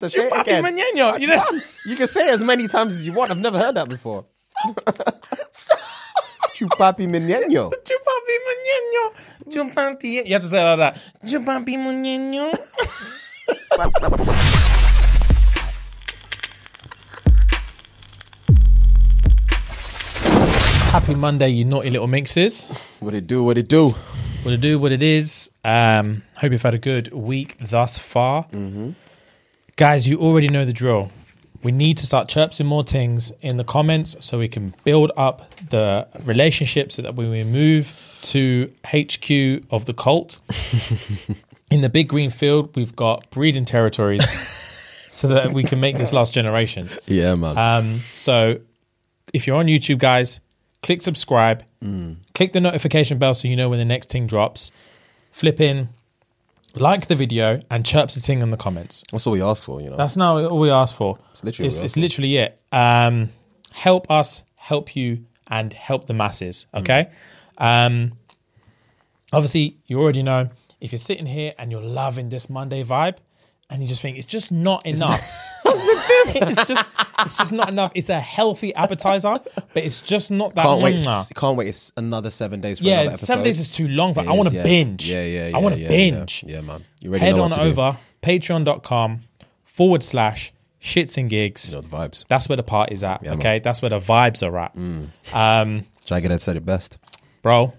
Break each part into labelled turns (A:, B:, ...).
A: So say it again.
B: Maneno. You know,
A: You can say it as many times as you want. I've never heard that before. Chupapi Mineño.
B: Chupapi Maneno. Chupapi. You have to say it like that. Chupapi Maneno. Happy Monday, you naughty little mixes.
A: What it do? What it do?
B: What it do, what it is. Um, hope you've had a good week thus far. Guys, you already know the drill. We need to start chirping more things in the comments so we can build up the relationship so that when we move to HQ of the cult in the big green field, we've got breeding territories so that we can make this last generation.
A: Yeah, man.
B: Um, so if you're on YouTube, guys, click subscribe, click the notification bell so you know when the next thing drops. Flip in, like the video, and chirps the thing in the comments.
A: That's all we asked for, you know.
B: That's not all we ask for. It's
A: literally
B: it's, it's literally it. Um, help us, help you, and help the masses.
A: Mm.
B: Okay. Um, obviously, you already know if you're sitting here and you're loving this Monday vibe, and you just think it's just not enough. it's just it's just not enough. It's a healthy appetizer, but it's just not that
A: can't wait. Can't wait. It's another seven days for another
B: Yeah,
A: episode.
B: seven days is too long, but
A: It
B: I want
A: is,
B: to
A: yeah.
B: binge.
A: Yeah, yeah, yeah.
B: I want to
A: yeah,
B: binge.
A: Yeah, yeah, man. You ready?
B: Head
A: know
B: on
A: what to do.
B: over patreon.com forward slash shits and gigs.
A: You know the vibes.
B: That's where the party's at.
A: Mm.
B: okay, that's where the vibes are at. Um,
A: Try get it said it best.
B: bro,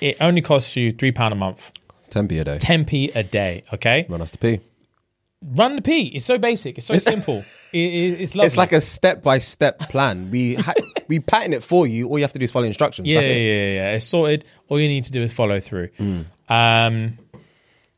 B: it only costs you three pound a month,
A: 10p a day.
B: ten p a day. Okay,
A: Run us to pee.
B: Run the P. It's so basic. It's so simple. It, it, it's lovely.
A: It's like a step by step plan. We ha- we pattern it for you. All you have to do is follow instructions.
B: yeah,
A: That's
B: yeah,
A: it.
B: yeah, yeah. It's sorted. All you need to do is follow through. Um,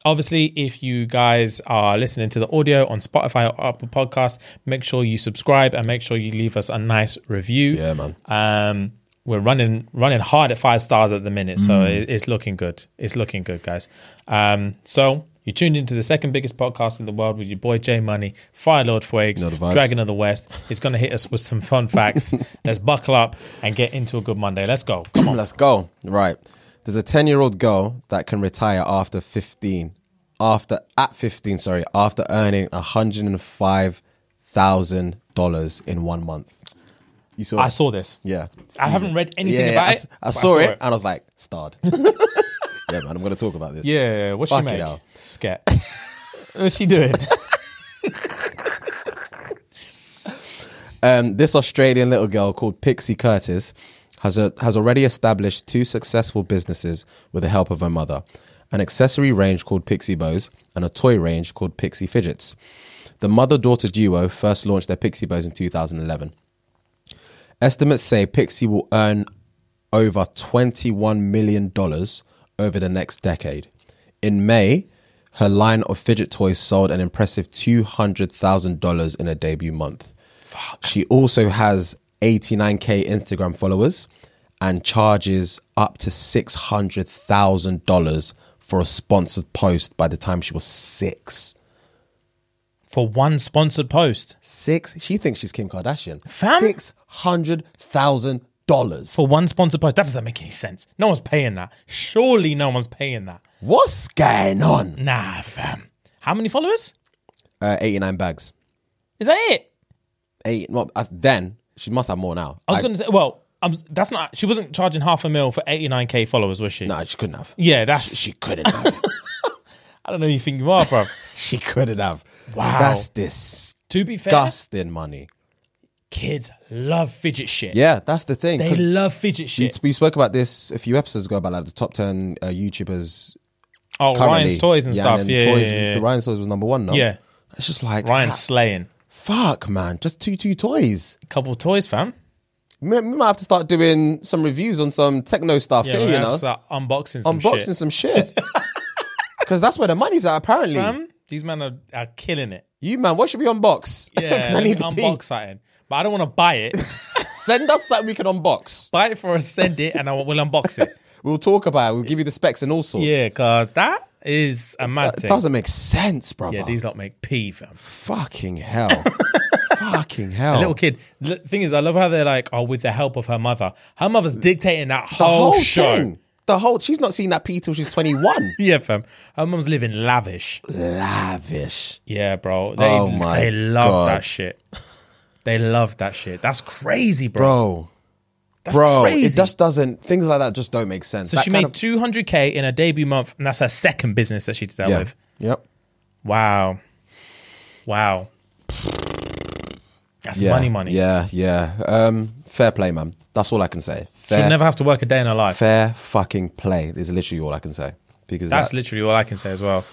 B: obviously, if you guys are listening to the audio on Spotify or Apple Podcasts, make sure you subscribe and make sure you leave us a nice review.
A: Yeah, man.
B: Um, we're running running hard at five stars at the minute, so it, it's looking good. It's looking good, guys. Um, so you tuned into the second biggest podcast in the world with your boy Jay Money, Fire Lord Fuegs,
A: Know the vibes.
B: Dragon of the West. He's going to hit us with some fun facts. Let's buckle up and get into a good Monday. Let's go. Come on.
A: Let's go. Right. There's a 10 year old girl that can retire after 15. After, at 15, sorry, after earning $105,000 in one month. You saw
B: I
A: it?
B: saw this.
A: Yeah.
B: I haven't read anything
A: Yeah,
B: about
A: I,
B: it.
A: I
B: but
A: saw, it, and I was like, starred. yeah, man, I'm going to talk about this.
B: Yeah, what's she
A: Fuck it
B: make?
A: out.
B: Sket. What's she doing?
A: Um, this Australian little girl called Pixie Curtis has a, has already established two successful businesses with the help of her mother: an accessory range called Pixie Bows and a toy range called Pixie Fidgets. The mother-daughter duo first launched their Pixie Bows in 2011. Estimates say Pixie will earn over $21 million over the next decade. In May, her line of fidget toys sold an impressive $200,000 in a debut month. She also has 89k Instagram followers and charges up to $600,000 for a sponsored post by the time she was six.
B: For one sponsored post.
A: Six? She thinks she's Kim Kardashian.
B: Fam?
A: $600,000.
B: Dollars for one sponsored post. That doesn't make any sense. No one's paying that. Surely no one's paying that.
A: What's going on?
B: Nah, fam. How many followers?
A: Uh, 89 bags.
B: Is that it?
A: Eight. Well, uh, then she must have more now.
B: I was going to say, well, um, that's not, she wasn't charging half a mil for 89k followers, was she?
A: No, she couldn't have.
B: Yeah, that's,
A: She couldn't have.
B: I don't know who you think you are, bro.
A: she couldn't have.
B: Wow.
A: That's disgusting
B: to be fair,
A: money.
B: Kids love fidget shit.
A: Yeah, that's the thing.
B: They love fidget shit.
A: we spoke about this a few episodes ago about like the top 10 uh, YouTubers
B: Oh,
A: currently.
B: Ryan's toys and
A: Yeah,
B: stuff.
A: then
B: yeah,
A: toys,
B: yeah, yeah.
A: The Ryan's toys was number one, no?
B: Yeah.
A: It's just like,
B: Ryan's
A: ah,
B: slaying.
A: fuck, man. Just two, two toys.
B: A Couple of toys, fam.
A: We, we might have to start doing some reviews on some techno stuff
B: Yeah,
A: here,
B: we
A: you know?
B: unboxing some shit.
A: Unboxing
B: shit.
A: some shit. Because that's where the money's at, apparently.
B: Fam, these men are, are killing it.
A: You, man, what should we unbox?
B: Yeah,
A: I need to pee.
B: unbox something. But I don't want to buy it.
A: Send us something we can unbox.
B: buy it for us, send it, and I will unbox it.
A: We'll talk about it. We'll give you the specs and all sorts.
B: Yeah, because that is a mad
A: It
B: thing.
A: doesn't make sense, brother.
B: Yeah, these lot make pee, fam.
A: Fucking hell. Fucking hell.
B: Little kid. The thing is, I love how they're like, oh, with the help of her mother. Her mother's dictating that
A: The
B: whole,
A: whole
B: show.
A: thing. the whole. She's not seen that P till she's 21.
B: Yeah, fam. Her mum's living lavish.
A: Lavish.
B: Yeah, bro. They,
A: Oh my
B: they love
A: God.
B: that shit. They love that shit. That's crazy, bro.
A: Bro.
B: That's
A: Bro,
B: crazy.
A: it just doesn't. Things like that just don't make sense.
B: so
A: That
B: she made 200k in her debut month, and that's her second business that she did that
A: Yeah.
B: with.
A: Yep.
B: Wow. Wow. That's
A: Yeah.
B: money, money.
A: Yeah, yeah. Um, fair play, man. That's all I can say.
B: She'll never have to work a day in her life.
A: fair fucking play is literally all I can say. Because
B: That's
A: that-
B: literally all I can say as well.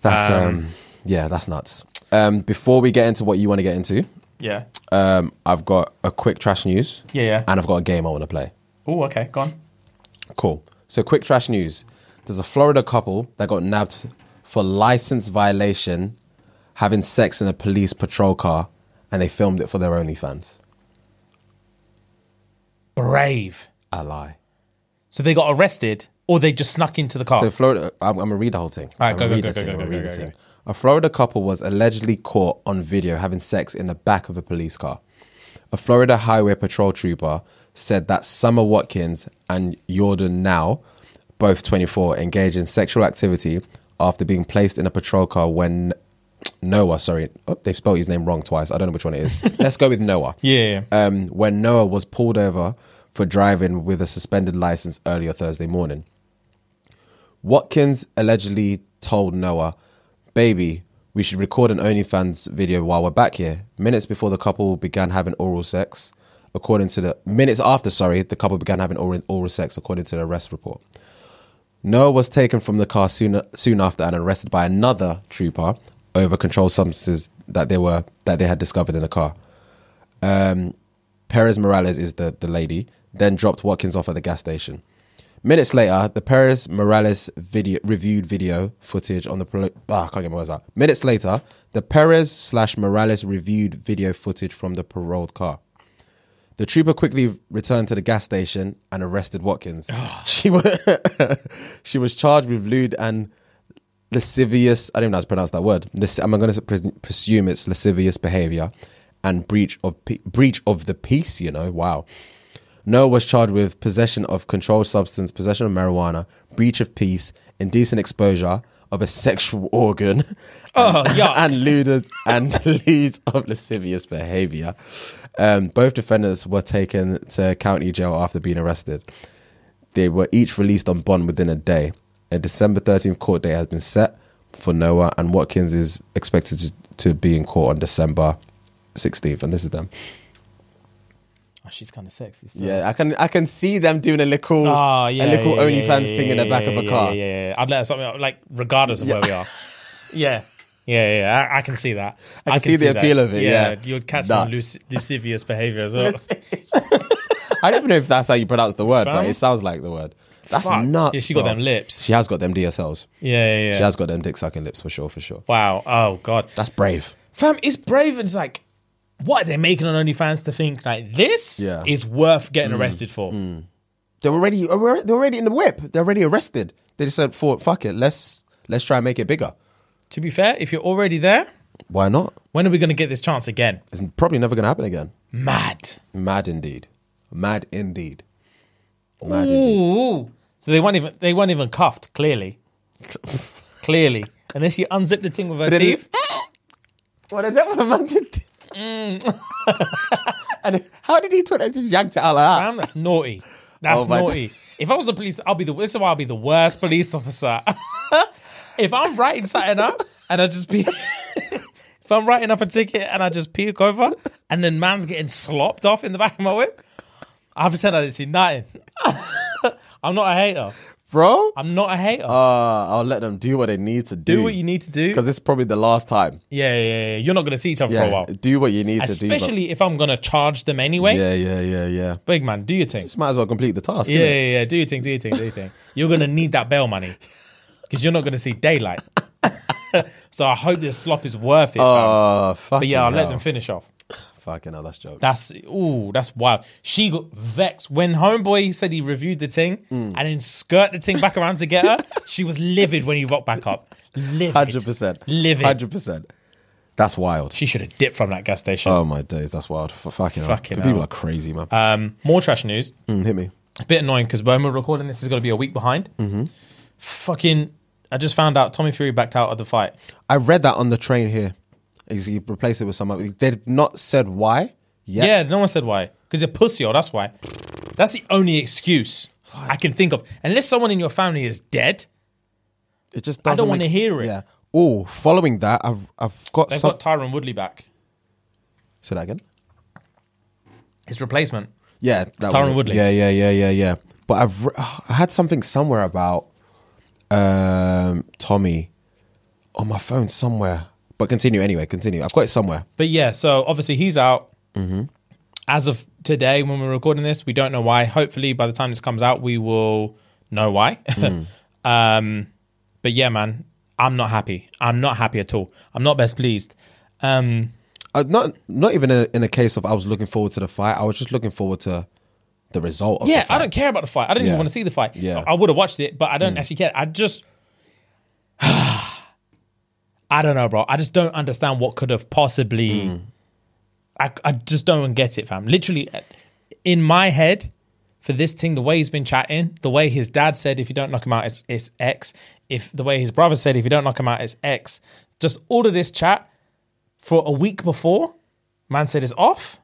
A: that's um, yeah, that's nuts. Um, before we get into what you want to get into,
B: Yeah.
A: um, I've got a quick trash news.
B: Yeah, yeah.
A: And I've got a game I want to play.
B: Oh, okay. Go on.
A: Cool. So, quick trash news. There's a Florida couple that got nabbed for license violation, having sex in a police patrol car, and they filmed it for their OnlyFans.
B: Brave.
A: I lie.
B: So they got arrested or they just snuck into the car.
A: So, Florida, I'm, I'm gonna read the whole thing.
B: All right,
A: I'm
B: go,
A: gonna
B: go,
A: read
B: go,
A: the
B: go,
A: thing,
B: go,
A: I'm
B: go,
A: gonna
B: go,
A: read the
B: go,
A: thing. A Florida couple was allegedly caught on video having sex in the back of a police car. A Florida Highway Patrol trooper said that Summer Watkins and Jordan Now, both 24, engaged in sexual activity after being placed in a patrol car when Noah, sorry, oh, they've spelled his name wrong twice. I don't know which one it is. Let's go with Noah.
B: Yeah,
A: Um, when Noah was pulled over for driving with a suspended license earlier Thursday morning. Watkins allegedly told Noah, Baby, we should record an OnlyFans video while we're back here. Minutes before the couple began having oral sex, according to the minutes after, sorry, the couple began having oral, oral sex, according to the arrest report. Noah was taken from the car soon, soon after and arrested by another trooper over controlled substances that they were that they had discovered in the car. Um, Perez Morales is the, the lady, then dropped Watkins off at the gas station. Minutes later, the Perez Morales video reviewed video footage on the poli- ah, I can't get my words out. Minutes later, the Perez slash Morales reviewed video footage from the paroled car. The trooper quickly returned to the gas station and arrested Watkins. she was she was charged with lewd and lascivious. I don't even know how to pronounce that word. This, I'm going to pres- presume it's lascivious behavior and breach of pe- breach of the peace. You know, wow. Noah was charged with possession of controlled substance, possession of marijuana, breach of peace, indecent exposure of a sexual organ,
B: Oh,
A: and, lewd and lewd of lascivious behavior. Um, both defendants were taken to county jail after being arrested. They were each released on bond within a day. A December 13th court date has been set for Noah, and Watkins is expected to, to be in court on December 16th. And this is them.
B: Oh, she's kind of sexy. Still.
A: Yeah, I can I can see them doing a little
B: Oh, yeah.
A: a little
B: yeah,
A: OnlyFans
B: yeah,
A: thing in the back of a car.
B: Yeah, yeah, yeah. I'd let her something like regardless of where we are. Yeah. Yeah, yeah. I, I can see that.
A: I can see the
B: that.
A: appeal of it, yeah.
B: you'd catch on lascivious behavior as well.
A: I don't even know if that's how you pronounce the word, but it sounds like the word. That's
B: Fuck.
A: nuts.
B: Yeah, she got
A: bro.
B: them lips.
A: She has got them DSLs.
B: Yeah, yeah, yeah.
A: She has got them dick sucking lips for sure, for sure.
B: wow. Oh god.
A: That's brave.
B: Fam, it's brave it's like, what are they making on OnlyFans to think like this
A: Yeah.
B: is worth getting
A: Mm,
B: arrested for?
A: They're already they're already in the whip. They're already arrested. They just said, "For fuck it, let's let's try and make it bigger."
B: To be fair, if you're already there,
A: Why not?
B: when are we going to get this chance again?
A: It's probably never going to happen again.
B: Mad.
A: Mad indeed. Mad indeed. Mad indeed.
B: Ooh. So they weren't even they weren't even cuffed. Clearly, clearly. And then she unzipped the thing with her teeth.
A: What is that? What man did?
B: Mm.
A: and how did he do it? He just yanked it out like that.
B: Fam, that's naughty. That's
A: Oh my-
B: naughty. If I was the police, I'll be the. This is why I'll be the worst police officer. if I'm writing something up and I just be, if I'm writing up a ticket and I just peek over and then man's getting slopped off in the back of my whip, I pretend I didn't see nothing. I'm not a hater.
A: Bro,
B: I'm not a hater.
A: uh, I'll let them do what they need to do.
B: do what you need to do.
A: Because it's probably the last time.
B: Yeah, yeah, yeah. You're not going to see each other for a
A: Yeah,
B: while.
A: do what you need to do.
B: Especially if I'm going to charge them anyway.
A: Yeah, yeah, yeah, yeah.
B: Big man, do your thing.
A: Just might as well complete the task.
B: Yeah,
A: innit?
B: yeah, yeah. Do your thing, do your thing, do your thing. You're going to need that bail money because you're not going to see daylight. so I hope this slop is worth it. fam.
A: Oh, fuck.
B: but yeah, I'll let them finish off.
A: Fucking hell, that's joke.
B: That's ooh, that's wild. She got vexed when homeboy said he reviewed the thing
A: Mm.
B: and then skirt the thing back around to get her. she was livid when he rocked back up. Livid.
A: Hundred percent.
B: Livid.
A: Hundred percent. That's wild.
B: She should have dipped from that gas station.
A: Oh my days, that's wild. F- fucking hell.
B: Fucking
A: people
B: hell.
A: are crazy, man.
B: Um, more trash news.
A: Mm, hit me.
B: a bit annoying because when we're recording this, is going to be a week behind. Mm-hmm. Fucking, I just found out Tommy Fury backed out of the fight.
A: I read that on the train here. He's- He replaced it with someone. They've not said why yet.
B: Yeah, no one said why. Because you're pussy, or that's why. That's the only excuse I can think of. Unless someone in your family is dead,
A: it just.
B: I don't
A: make s-
B: hear it.
A: Yeah. Oh, following that, I've I've got
B: they've
A: some.
B: got Tyron Woodley back.
A: Say that again.
B: His replacement.
A: Yeah, that
B: Tyron
A: it.
B: Woodley.
A: Yeah, yeah, yeah, yeah, yeah. But I've re- I had something somewhere about um, Tommy on my phone somewhere. But continue anyway. Continue. I've got it somewhere.
B: But yeah, so obviously he's out. As of today, when we're recording this, we don't know why. Hopefully, by the time this comes out, we will know why. um, but yeah, man, I'm not happy. I'm not happy at all. I'm not best pleased. Um,
A: Uh, not not even in a, in a case of I was looking forward to the fight. I was just looking forward to the result. Of
B: yeah,
A: the fight.
B: I don't care about the fight. I didn't
A: Yeah.
B: even want to see the fight.
A: Yeah.
B: I would have watched it, but I don't actually care. I just. I don't know, bro. I just don't understand what could have possibly. Mm. I, I just don't get it, fam. Literally, uh, in my head, for this thing, the way he's been chatting, the way his dad said, if you don't knock him out, it's, it's X. If the way his brother said, if you don't knock him out, it's X. Just all of this chat for a week before, man said it's off.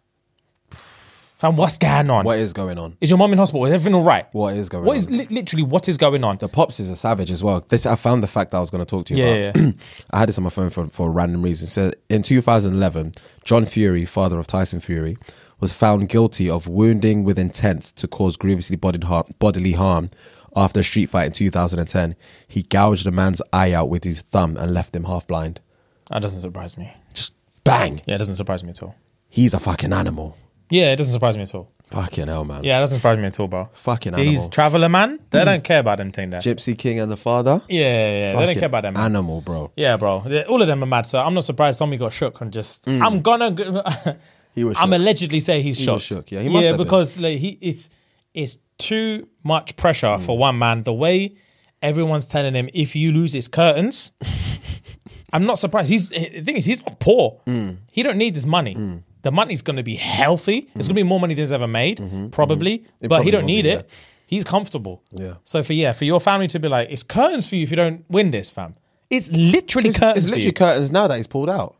B: Fam, what's going on?
A: What is going on?
B: Is your mom in hospital? Is everything all right?
A: What is going
B: What
A: on?
B: is li- literally what is going on?
A: the pops is a savage as well. This I found the fact that I was going to talk to you
B: Yeah,
A: about. I had this on my phone for, for a random reason. So in 2011, John Fury, father of Tyson Fury, was found guilty of wounding with intent to cause grievously bodily harm after a street fight in 2010. He gouged a man's eye out with his thumb and left him half blind.
B: That doesn't surprise me.
A: Just bang.
B: Yeah, it doesn't surprise me at all.
A: He's a fucking animal.
B: Yeah, it doesn't surprise me at all.
A: Fucking hell, man.
B: Yeah, it doesn't surprise me at all, bro.
A: Fucking
B: These
A: animal.
B: traveler man, they hmm. don't care about them thing there.
A: Gypsy King and the father.
B: Yeah, yeah, yeah. they don't
A: Fucking
B: care about them. Man.
A: Animal, bro.
B: Yeah, bro. They- All of them are mad. So I'm not surprised somebody got shook and just. Hmm. I'm gonna.
A: He was
B: I'm
A: shook.
B: allegedly say he's shook.
A: was shook, yeah. He must
B: yeah,
A: have been.
B: because like, he it's it's too much pressure
A: Mm.
B: for one man. The way everyone's telling him, if you lose, his curtains. I'm not surprised. He's the thing is he's not poor.
A: Hmm.
B: He don't need this money. The money's going to be healthy. It's going to be more money than he's ever made, probably. But
A: Mm-hmm. probably
B: he don't need
A: be,
B: it. He's comfortable.
A: Yeah.
B: So for yeah, for your family to be like, it's curtains for you if you don't win this, fam. It's literally curtains
A: It's literally curtains now that he's pulled out.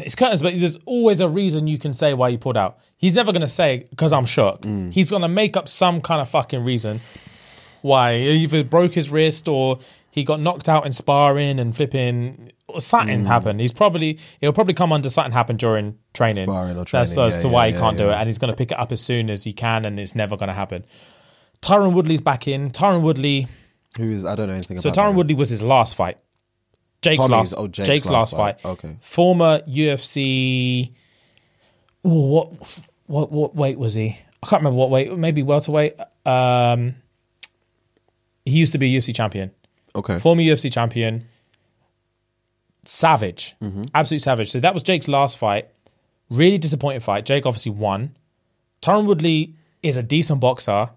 B: It's curtains, but there's always a reason you can say why you pulled out. He's never gonna say because I'm shook.
A: Mm.
B: He's gonna make up some kind of fucking reason why he either broke his wrist or he got knocked out in sparring and flipping something
A: Mm.
B: happened. He's probably he'll probably come under something happened during training.
A: Or
B: That's
A: training,
B: as to
A: yeah,
B: why he
A: yeah,
B: can't do it, and he's gonna pick it up as soon as he can, and it's never gonna happen. Tyron Woodley's back in. Tyron Woodley.
A: Who is I don't know anything
B: So
A: about.
B: Tyron
A: that.
B: Woodley was his last fight. Jake's
A: Tommy's-
B: last.
A: oh,
B: Jake's,
A: Jake's
B: last,
A: last
B: fight.
A: fight. Okay.
B: Former UFC. Ooh, what what what weight was he? I can't remember what weight. Maybe welterweight. Um, he used to be a UFC champion.
A: Okay.
B: Former UFC champion. Savage,
A: Mm-hmm.
B: absolute savage. So that was Jake's last fight. Really disappointing fight. Jake obviously won. Tyron Woodley is a decent boxer.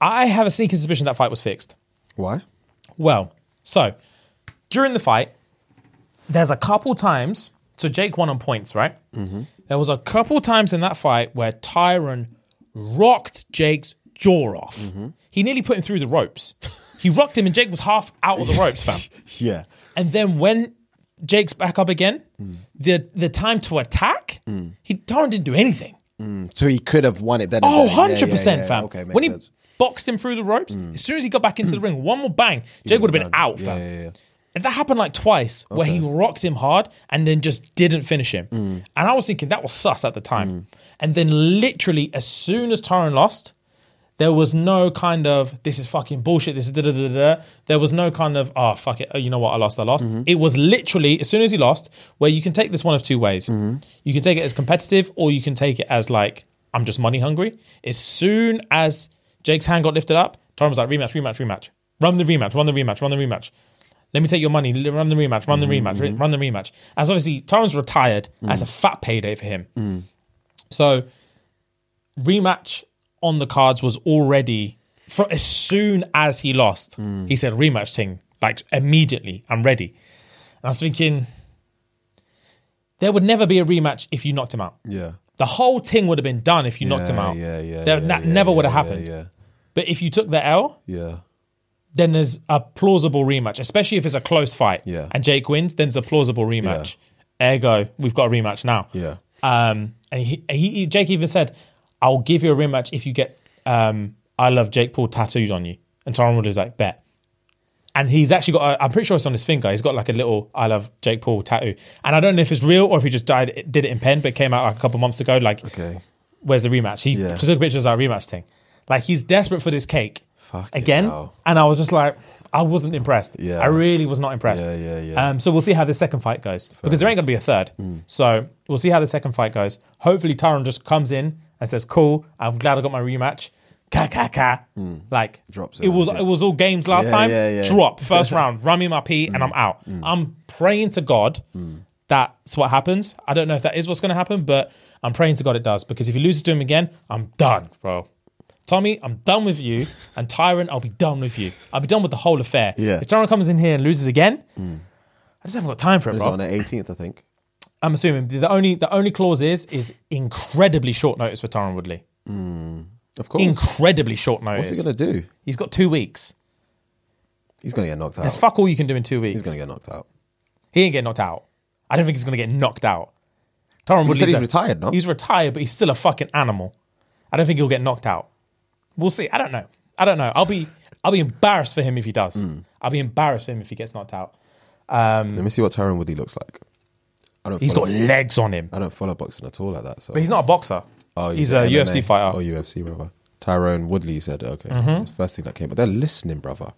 B: I have a sneaking suspicion that fight was fixed.
A: Why?
B: Well, so during the fight, there's a couple times. So Jake won on points, right? Mm-hmm. There was a couple times in that fight where Tyron rocked Jake's jaw off. He nearly put him through the ropes. He rocked him, and Jake was half out of the ropes, fam.
A: Yeah.
B: And then when Jake's back up again, the the time to attack, he Tyron didn't do anything. Mm.
A: So he could have won it then.
B: Oh, 100%,
A: yeah, yeah.
B: fam.
A: Okay,
B: when he
A: sense.
B: boxed him through the ropes, mm. as soon as he got back into the ring, one more bang, Jake would have been out, fam.
A: yeah, yeah.
B: And that happened like twice where he rocked him hard and then just didn't finish him.
A: Mm.
B: And I was thinking that was sus at the time. Mm. And then literally, as soon as Tyron lost, there was no kind of this is fucking bullshit. This is da da da da. There was no kind of oh fuck it. Oh, you know what? I lost. I lost.
A: Mm-hmm.
B: It was literally as soon as he lost, where you can take this one of two ways.
A: Mm-hmm.
B: You can take it as competitive, or you can take it as like I'm just money hungry. As soon as Jake's hand got lifted up, Tyron was like rematch, rematch, rematch. Run the rematch, run the rematch, run the rematch. Let me take your money. Run the rematch. Run the rematch. Run the rematch. As obviously Tyron's retired, As a fat payday for him. So rematch on the cards was already for as soon as he lost. He said rematch thing like immediately. I'm ready. And I was thinking there would never be a rematch if you knocked him out.
A: Yeah.
B: The whole thing would have been done if you knocked him out.
A: Yeah, yeah.
B: There-
A: yeah,
B: that
A: yeah,
B: never would have happened.
A: Yeah,
B: But if you took the L,
A: Yeah.
B: then there's a plausible rematch, especially if it's a close fight.
A: Yeah.
B: And Jake wins, then there's a plausible rematch. Ergo, we've got a rematch now.
A: Yeah.
B: Um, and he, he- Jake even said, "I'll give you a rematch if you get um, I love Jake Paul tattooed on you." And Tyron was like, "Bet." And he's actually got, a, I'm pretty sure it's on his finger. He's got like a little I love Jake Paul tattoo. And I don't know if it's real or if he just died, did it in pen, but it came out like a couple months ago. Like,
A: Okay.
B: where's the rematch? He
A: Yeah.
B: took pictures of our rematch thing. Like, he's desperate for this cake
A: Fuck
B: again.
A: Hell.
B: And I was just like, I wasn't impressed.
A: Yeah.
B: I really was not impressed.
A: Yeah, yeah, yeah.
B: Um, so we'll see how the second fight goes because there ain't going to be a third.
A: Mm.
B: So we'll see how the second fight goes. Hopefully, Tyron just comes in and says, "Cool, I'm glad I got my rematch." Ka ka ka. Hmm. Like
A: Mm. Drops it
B: it was. It was all games last
A: Yeah,
B: time.
A: yeah, yeah.
B: Drop first round. Run me my pee, and I'm hmm. out. Hmm. I'm praying to God that's what happens. I don't know if that is what's going to happen, but I'm praying to God it does because if he loses to him again, I'm done, bro. Tommy, I'm done with you, and Tyron, I'll be done with you. I'll be done with the whole affair.
A: Yeah.
B: If Tyron comes in here and loses again, I just haven't got time for it,
A: It's
B: bro.
A: on the 18th, I think.
B: I'm assuming the only the only clause is is incredibly short notice for Tyron Woodley.
A: Of course.
B: Incredibly short notice.
A: What's he gonna do?
B: He's got two weeks.
A: He's gonna get knocked out.
B: There's fuck all you can do in two weeks.
A: He's gonna get knocked out.
B: He ain't getting knocked out. I don't think he's gonna get knocked out. Tyron
A: said he's
B: a-
A: retired, no?
B: He's retired, but he's still a fucking animal. I don't think he'll get knocked out. We'll see. I don't know. I don't know. I'll be I'll be embarrassed for him if he does.
A: Hmm.
B: I'll be embarrassed for him if he gets knocked out.
A: Let me see what Tyron Woodley looks like. I don't.
B: He's got legs on him.
A: I don't follow boxing at all like that. So.
B: But he's not a boxer.
A: oh,
B: he's a
A: MMA.
B: UFC fighter.
A: Oh, UFC, brother. Tyrone Woodley said, okay.
B: Mm-hmm.
A: First thing that came, but they're listening, brother.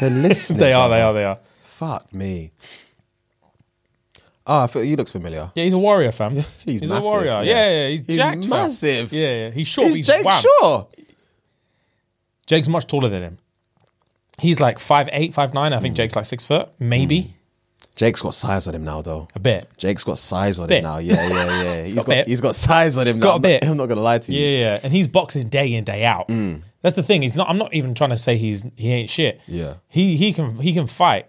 A: They're listening.
B: They are,
A: brother.
B: they are, they are.
A: Fuck me. Oh, I feel he looks familiar.
B: Yeah, he's a warrior, fam.
A: He's
B: a
A: massive,
B: warrior.
A: yeah.
B: Yeah, yeah, he's,
A: He's
B: jacked. fam.
A: massive.
B: Yeah, yeah. He's short.
A: He's
B: he's
A: Jake
B: wham.
A: Shaw.
B: Jake's much taller than him. He's like 5'8", 5'9". I
A: Hmm.
B: think Jake's like six foot, maybe
A: Jake's got size on him now, though.
B: a bit.
A: Jake's got size on
B: Bit.
A: him now. Yeah, yeah, yeah. he's
B: got
A: got, he's got size on him
B: got
A: now.
B: a
A: I'm
B: bit.
A: not, I'm not gonna lie to you.
B: Yeah, yeah, and he's boxing day in day out. That's the thing. He's not. I'm not even trying to say he's he ain't shit.
A: Yeah.
B: he he can he can fight.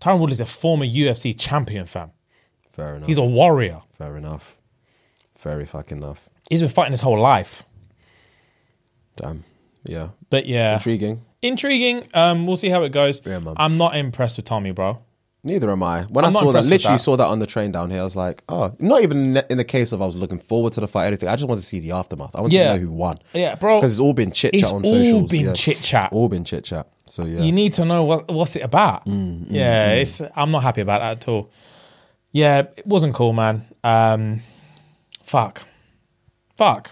B: Tyron Woodley's a former UFC champion, fam.
A: Fair enough.
B: He's a warrior.
A: Fair enough. Very fucking enough.
B: He's been fighting his whole life.
A: Damn. Yeah.
B: But yeah,
A: Intriguing.
B: intriguing. Um, we'll see how it goes.
A: Yeah, man.
B: I'm not impressed with Tommy, bro.
A: Neither am I. When
B: I'm
A: I saw that, literally
B: that.
A: saw that on the train down here, I was like, oh, not even in the case of I was looking forward to the fight, or anything. I just wanted to see the aftermath. I wanted
B: Yeah.
A: to know who won.
B: Yeah, bro.
A: Because it's all been chit chat on socials.
B: It's all been
A: yeah.
B: chit-chat.
A: All been chit chat. So yeah.
B: You need to know what what's it about.
A: Mm,
B: yeah, it's. I'm not happy about that at all. Yeah, it wasn't cool, man. Um, fuck, fuck.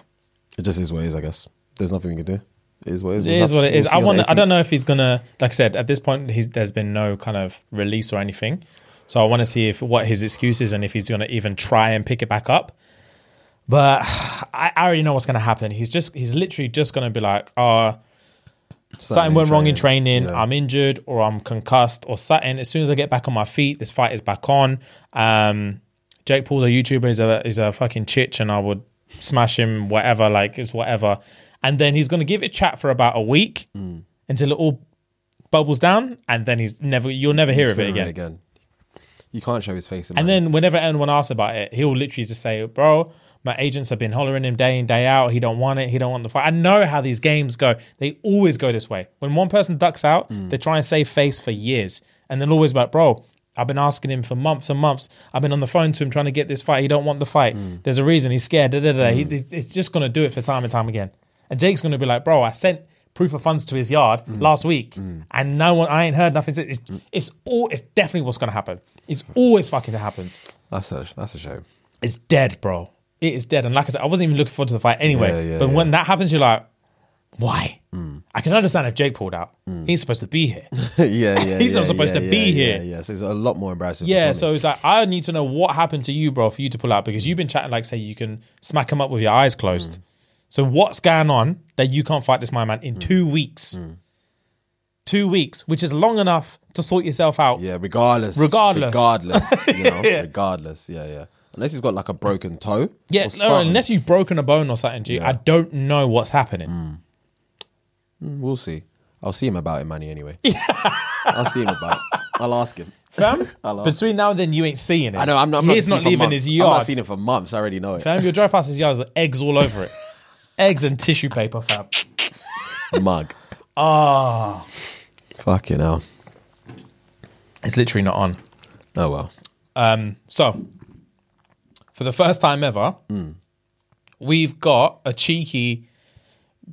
A: it just is what it is, I guess. There's nothing we can do. Is what it is.
B: It
A: We'll
B: is what it is. I want. I don't know if he's gonna. Like I said, at this point, he's, there's been no kind of release or anything. So I want to see if what his excuse is and if he's gonna even try and pick it back up. But I, I already know what's gonna happen. He's just. He's literally just gonna be like, oh. Something went wrong in training.
A: Yeah.
B: I'm injured, or I'm concussed, or something. As soon as I get back on my feet, this fight is back on. Um, Jake Paul, the YouTuber, is a is a fucking chitch, and I would smash him, whatever. Like it's whatever. And then he's gonna give it chat for about a week
A: Mm.
B: until it all bubbles down, and then he's never. You'll never hear of it
A: Speaking
B: again.
A: You can't show his face.
B: And then whenever anyone asks about it, he'll literally just say, "Bro, my agents have been hollering him day in day out. He don't want it. He don't want the fight." I know how these games go. They always go this way. When one person ducks out, hmm. they try and save face for years, and then always like, "Bro." I've been asking him for months and months. I've been on the phone to him trying to get this fight. He don't want the fight. Hmm. There's a reason. He's scared. Da, da, da. He, hmm. he's, he's just gonna do it for time and time again. And Jake's gonna be like, "Bro, I sent proof of funds to his yard mm. last week, mm. and no one. I ain't heard nothing. since." It's, mm. it's all. It's definitely what's gonna happen. It's always fucking happens.
A: that's a that's a shame.
B: It's dead, bro. It is dead. And like I said, I wasn't even looking forward to the fight anyway.
A: Yeah, yeah,
B: but
A: yeah.
B: when that happens, you're like, why? I can understand if Jake pulled out. He's supposed to be here.
A: yeah, yeah.
B: He's not supposed to be here.
A: Yeah, so it's a lot more embarrassing.
B: yeah, so it's like I need to know what happened to you, bro, for you to pull out because you've been chatting like say you can smack him up with your eyes closed. So what's going on that you can't fight this my man in hmm. two weeks? Hmm. Two weeks, which is long enough to sort yourself out.
A: Yeah, regardless.
B: Regardless.
A: Regardless. You know, regardless. Yeah, yeah. Unless he's got like a broken toe.
B: Yeah, no, unless you've broken a bone or something, G, I don't know what's happening. Hmm.
A: We'll see. I'll see him about it, Manny, anyway. I'll see him about it. I'll ask him.
B: Fam, between now and then, you ain't seeing it.
A: I know, I'm not, I'm
B: He's
A: not,
B: not
A: seen him for
B: leaving his yard.
A: I've not seen it for months. I already know it.
B: Fam, you'll drive past his yard, there's eggs all over it. Eggs and tissue paper, fam.
A: Mug.
B: Oh,
A: Fucking hell.
B: it's literally not on.
A: Oh well.
B: Um, so, for the first time ever, hmm. we've got a cheeky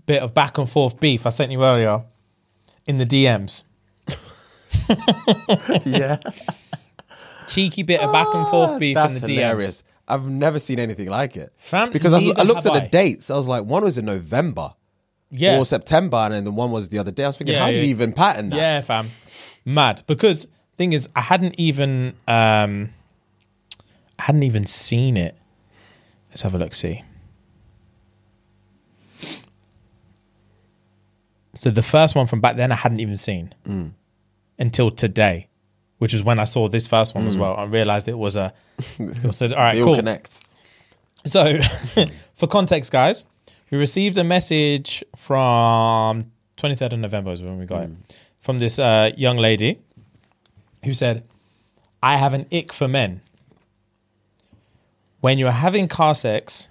B: bit of back and forth beef I sent you earlier in the DMs.
A: yeah.
B: Cheeky bit of back and forth ah, beef
A: That's
B: in the
A: hilarious. I've never seen anything like it.
B: Fam,
A: because I, I looked at the
B: I.
A: dates. I was like, one was in November
B: Yeah.
A: or September, and then the one was the other day. I was thinking,
B: Yeah,
A: how
B: yeah.
A: you even pattern that?
B: Yeah, fam. Mad. Because thing is, I hadn't even um I hadn't even seen it. Let's have a look, see. So the first one from back then I hadn't even seen
A: Mm.
B: until today, which is when I saw this first one as well. I realized it was a. So, all right,
A: Mm. They all connect.
B: So, for context, guys, we received a message from 23rd of November is when we got it from this uh, young lady who said, "I have an ick for men. When you're having car sex,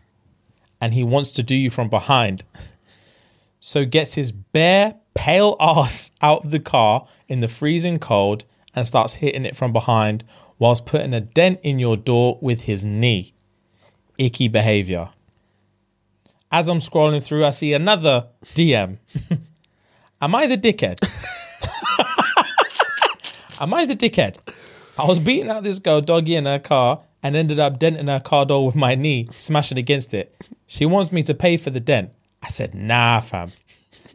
B: and he wants to do you from behind, so gets his bare pale ass out of the car in the freezing cold and starts hitting it from behind whilst putting a dent in your door with his knee." icky behavior. As I'm scrolling through, I see another DM. Am I the dickhead? Am I the dickhead? I was beating out this girl doggy in her car and ended up denting her car door with my knee, smashing against it. She wants me to pay for the dent. I said, nah, fam.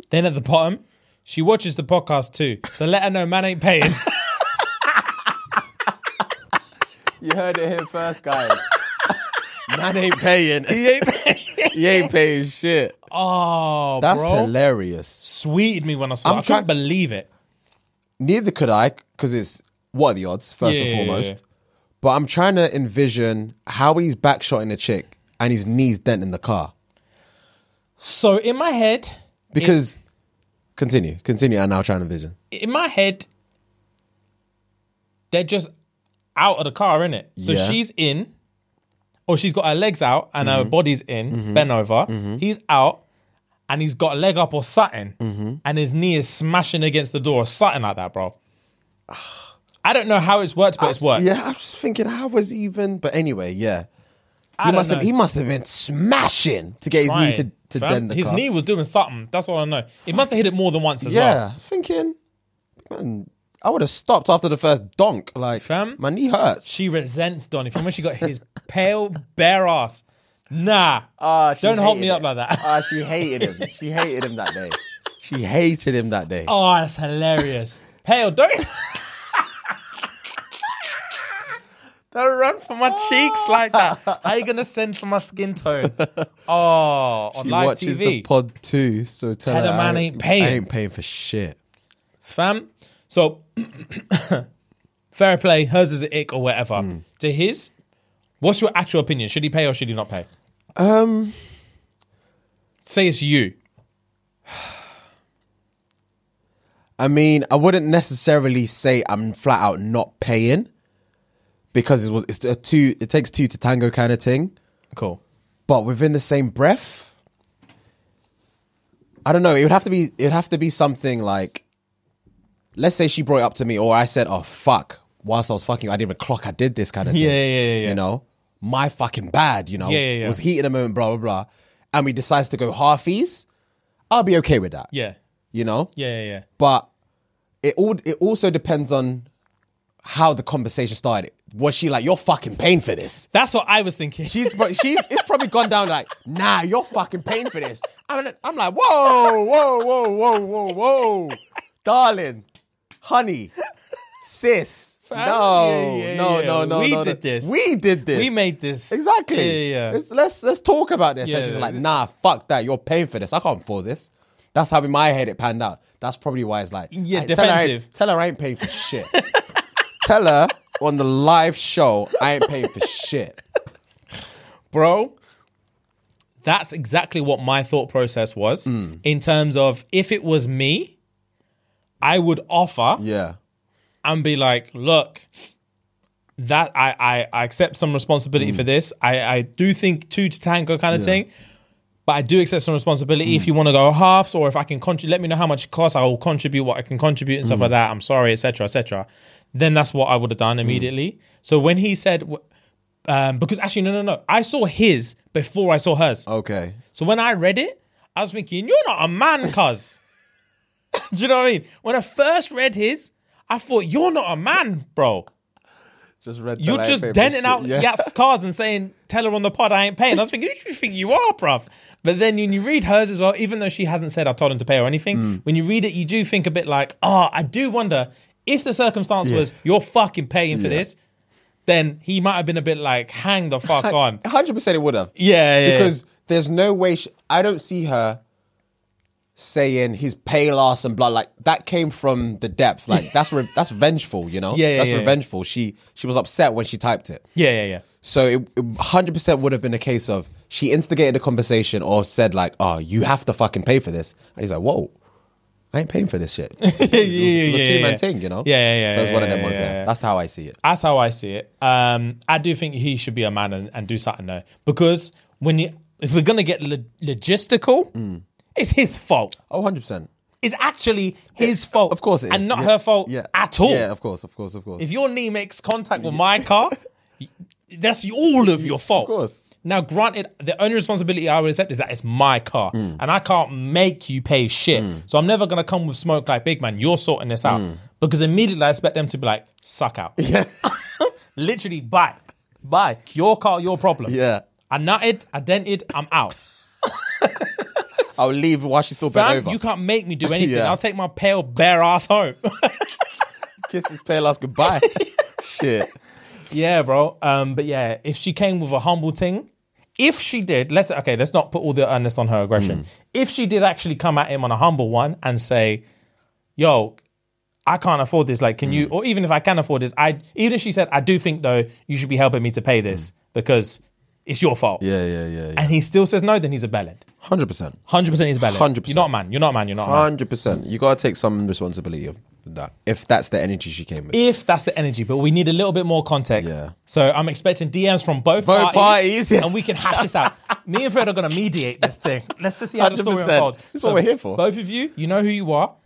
B: Then at the bottom, she watches the podcast too. So let her know man ain't paying.
A: You heard it here first, guys. Man ain't paying.
B: he ain't paying.
A: he ain't paying shit.
B: Oh,
A: That's
B: bro.
A: hilarious.
B: Sweeted me when I saw
A: I'm
B: it. I couldn't believe it.
A: Neither could I, because it's what are the odds, first
B: Yeah,
A: and
B: yeah, yeah,
A: foremost.
B: yeah.
A: But I'm trying to envision how he's backshotting a chick and his knees denting the car.
B: So in my head,
A: Because continue, continue, and I'll try and envision.
B: in my head, they're just out of the car, in it. So
A: Yeah.
B: she's in, or she's got her legs out and her mm-hmm. body's in, mm-hmm. bent over. Mm-hmm. He's out, and he's got a leg up or something, and his knee is smashing against the door or something like that, bro. I don't know how it's worked, but it's worked.
A: Yeah, I'm just thinking how was he even but anyway, yeah.
B: I
A: He
B: don't
A: must have
B: know.
A: he must have been smashing to get his knee to,
B: Right.
A: to
B: Fam,
A: dent the
B: His
A: car.
B: knee was doing something. That's all I know. He must have hit it more than once as well.
A: yeah, thinking man, I would have stopped after the first donk. Like
B: Fam?
A: my knee hurts.
B: She resents Donny from when she got his pale, bare ass. Nah.
A: Ah, she
B: Don't hold me
A: hated
B: up
A: it.
B: like that.
A: Ah, she hated him. She hated him that day. She hated him that day.
B: Oh, that's hilarious. Pale, don't. don't run for my cheeks like that. How you gonna send for my skin tone? Oh, on
A: she
B: live
A: watches
B: TV,
A: the pod too, so tell,
B: Tell
A: her
B: the man
A: I
B: ain't paying.
A: I ain't paying for shit.
B: fam. So, fair play. Hers is an ick or whatever.
A: Hmm.
B: To his, what's your actual opinion? Should he pay or should he not pay?
A: Um,
B: Say it's you.
A: I mean, I wouldn't necessarily say I'm flat out not paying because it was it's a two. It takes two to tango kind of thing.
B: Cool.
A: But within the same breath, I don't know. It would have to be. It would have to be something like, let's say she brought it up to me, or I said, "Oh fuck," whilst I was fucking, I didn't even clock I did this kind of thing.
B: Yeah, yeah, yeah, yeah.
A: You know, my fucking bad. You know,
B: Yeah, yeah, yeah.
A: was heat in a moment, blah blah blah, and we decides to go halfies. I'll be okay with that.
B: Yeah.
A: You know,
B: Yeah, yeah, yeah.
A: but it all it also depends on how the conversation started. Was she like, "You're fucking paying for this"?
B: That's what I was thinking.
A: She's she it's probably gone down like, nah, you're fucking paying for this. I'm like, I'm like, whoa, whoa, whoa, whoa, whoa, whoa, darling, honey, sis. No,
B: Yeah, yeah,
A: no,
B: yeah.
A: no, no.
B: We
A: no,
B: did
A: no.
B: this.
A: We did this.
B: we made this
A: exactly.
B: Yeah, yeah, yeah.
A: Let's, let's let's talk about this.
B: Yeah.
A: And she's like, nah, fuck that. You're paying for this. I can't afford this. That's how in my head it panned out. That's probably why it's like,
B: Yeah,
A: I- tell her I ain't-
B: defensive.
A: Tell her I ain't paying for shit. tell her on the live show I ain't paying for shit.
B: bro that's exactly what my thought process was
A: Hmm.
B: in terms of if it was me i would offer
A: Yeah.
B: and be like look that I, I, I accept some responsibility
A: Hmm.
B: for this I, I do think two to tango kind of thing but I do accept some responsibility. If you want to go halves, or if I can contribute, let me know how much it costs. I will contribute what I can contribute and stuff like that. I'm sorry, etc., etc. Then that's what I would have done immediately. So when he said, um, because actually, no, no, no, I saw his before I saw hers.
A: Okay.
B: So when I read it, I was thinking, you're not a man, cuz. Do you know what I mean? When I first read his, I thought, you're not a man, bro.
A: Just read.
B: You're just denting out
A: Yeah.
B: Yat's cars and saying, tell her on the pod I ain't paying. I was thinking, who do you think you are, bruv? But then when you read hers as well, even though she hasn't said I told him to pay or anything,
A: Mm.
B: when you read it, you do think a bit like, oh, I do wonder if the circumstance was you're fucking paying for
A: Yeah.
B: this, then he might have been a bit like, hang the fuck on.
A: Hundred percent, it would have.
B: Yeah, yeah.
A: Because there's no way. She, I don't see her saying he's pale ass and blood. Like that came from the depth. Like that's re- that's vengeful. You know.
B: Yeah, yeah,
A: That's
B: yeah, yeah.
A: revengeful. She she was upset when she typed it.
B: yeah, yeah, yeah.
A: So it hundred percent would have been a case of she instigated a conversation or said like, "Oh, you have to fucking pay for this," and he's like, "Whoa." I ain't paying for this shit. It was, it was
B: yeah,
A: a
B: yeah,
A: two man
B: yeah.
A: thing, you know.
B: Yeah, yeah, yeah,
A: So it's one of
B: yeah,
A: them ones.
B: yeah,
A: Yeah,
B: yeah.
A: That's how I see it.
B: That's how I see it. Um, I do think he should be a man and, and do something though, because when you, if we're gonna get lo- logistical,
A: Mm.
B: It's his fault.
A: Oh, 100 percent.
B: It's actually his fault,
A: Of course, it is.
B: and not
A: Yeah.
B: her fault
A: Yeah.
B: at all.
A: Yeah, of course, of course, of course.
B: If your knee makes contact with my car, y- that's all of your fault.
A: Of course.
B: Now, granted, the only responsibility I would accept is that it's my car,
A: Mm.
B: and I can't make you pay shit. So I'm never gonna come with smoke like big man. You're sorting this out
A: Mm.
B: because immediately I expect them to be like, "Suck out."
A: yeah,
B: Literally, bye, bye. Your car, your problem.
A: yeah.
B: I nutted, I dented, I'm out.
A: I'll leave while she's still bent
B: Fam,
A: over.
B: you can't make me do anything.
A: Yeah.
B: I'll take my pale bare ass home.
A: kiss this pale ass goodbye. Shit.
B: yeah, bro. Um, but yeah, if she came with a humble thing, if she did, let's okay, let's not put all the earnest on her aggression.
A: Mm.
B: If she did actually come at him on a humble one and say, "Yo, I can't afford this. Like, can
A: Mm.
B: you?" Or even if I can afford this, I even if she said, "I do think though you should be helping me to pay this because it's your fault,".
A: Yeah, yeah, yeah. yeah.
B: and he still says no, then he's a bellend.
A: Percent.
B: Hundred percent, he's a bellend.
A: 100%.
B: You're not a man. You're not a man. You're not a man.
A: Hundred percent. You gotta take some responsibility of that. If that's the energy she came with.
B: if that's the energy, but we need a little bit more context.
A: Yeah.
B: So I'm expecting DMs from both,
A: Both parties, yeah.
B: and we can hash this out. Me and Fred are going to mediate this thing. Let's just see how the story
A: 100%.
B: unfolds.
A: That's what we're here for.
B: Both of you, you know who you are.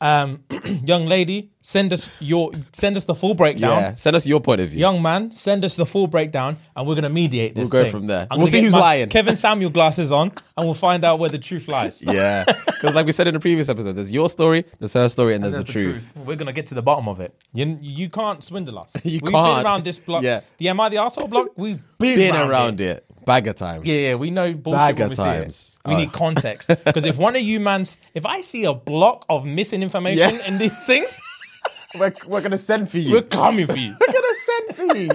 B: um, young lady, send us your send us the full breakdown.
A: yeah. Send us your point of view.
B: Young man, send us the full breakdown, and we're going to mediate this.
A: We'll go
B: thing.
A: from there.
B: I'm
A: We'll see who's lying.
B: Kevin Samuel glasses on, and we'll find out where the truth lies.
A: Yeah. Because like we said in the previous episode, there's your story, there's her story, and there's,
B: That's
A: the, truth.
B: We're gonna get to the bottom of it. You you can't swindle us.
A: You
B: We've
A: can't.
B: been around this block.
A: Yeah.
B: The Am I the Asshole block? We've been,
A: Been
B: around,
A: around
B: it.
A: it. Bag of times.
B: Yeah, yeah, we know bullshit
A: Bag
B: when we see
A: times.
B: it. We
A: Oh.
B: need context because if one of you mans, if I see a block of missing information
A: Yeah.
B: in these things,
A: We're, we're gonna send for you.
B: we're coming for you.
A: We're gonna send for you.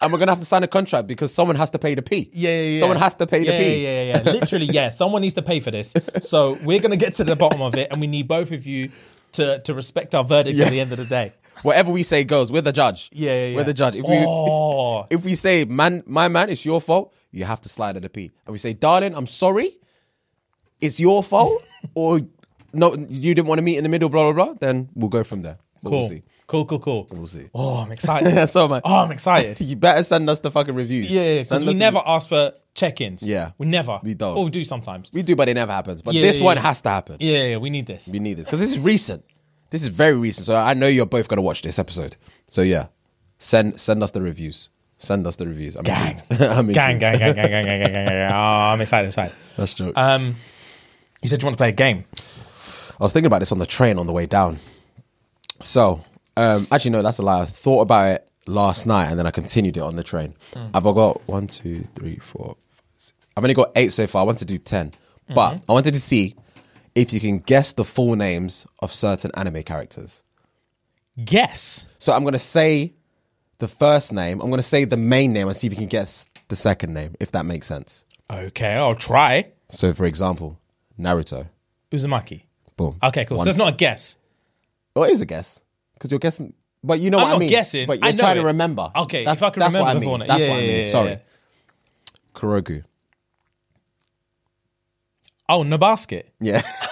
A: and we're gonna have to sign a contract because someone has to pay the P.
B: Yeah, yeah, yeah.
A: Someone has to pay the
B: yeah,
A: P.
B: Yeah, yeah, yeah. Literally, yeah. Someone needs to pay for this. So we're gonna get to the bottom of it, and we need both of you to to respect our verdict
A: Yeah.
B: at the end of the day.
A: Whatever we say goes. We're the judge.
B: Yeah, yeah, yeah.
A: We're the judge. If we
B: Oh,
A: if we say man, my man, it's your fault, you have to slide at the P. And we say, darling, I'm sorry, it's your fault, or no, you didn't want to meet in the middle, blah blah blah. Then we'll go from there. But
B: cool.
A: We'll see.
B: Cool, cool, cool.
A: We'll see.
B: Oh, I'm excited.
A: So man,
B: Oh, I'm excited.
A: you better send us the fucking reviews.
B: Yeah, because
A: Send
B: we
A: us the-
B: never ask for check-ins.
A: Yeah.
B: we never.
A: We don't.
B: Oh, we do sometimes.
A: we do, but it never happens. But
B: Yeah,
A: this
B: yeah,
A: one
B: yeah.
A: has to happen.
B: Yeah, yeah, yeah, we need this.
A: We need this because this is recent. This is very recent. So I know you're both gonna watch this episode. So yeah, send send us the reviews. Send us the reviews. I'm
B: Gang.
A: I'm
B: Gang,
A: intrigued.
B: gang, gang, gang, gang, gang, gang, gang, gang. Oh, I'm excited, excited.
A: That's jokes.
B: Um, you said you want to play a game.
A: I was thinking about this on the train on the way down. So, um, actually, no, that's a lie. I thought about it last night and then I continued it on the train. I've got one, two, three, four, five, six. I've only got eight so far. I want to do 10. But I wanted to see if you can guess the full names of certain anime characters.
B: Guess.
A: So I'm going to say the first name, I'm going to say the main name and see if you can guess the second name, if that makes sense.
B: Okay, I'll try.
A: So, for example, Naruto.
B: Uzumaki.
A: Boom.
B: Okay, cool.
A: One.
B: So it's not a guess.
A: Well, it is a guess because you're guessing, but you know
B: I'm
A: what I
B: not
A: mean.
B: guessing.
A: But
B: I
A: you're
B: know
A: trying
B: it.
A: to remember.
B: Okay,
A: that's,
B: if I can
A: that's
B: remember
A: what I mean. That's
B: Yeah,
A: what I mean.
B: yeah,
A: Sorry,
B: yeah.
A: Kuroko.
B: Oh, Nabasket.
A: Yeah,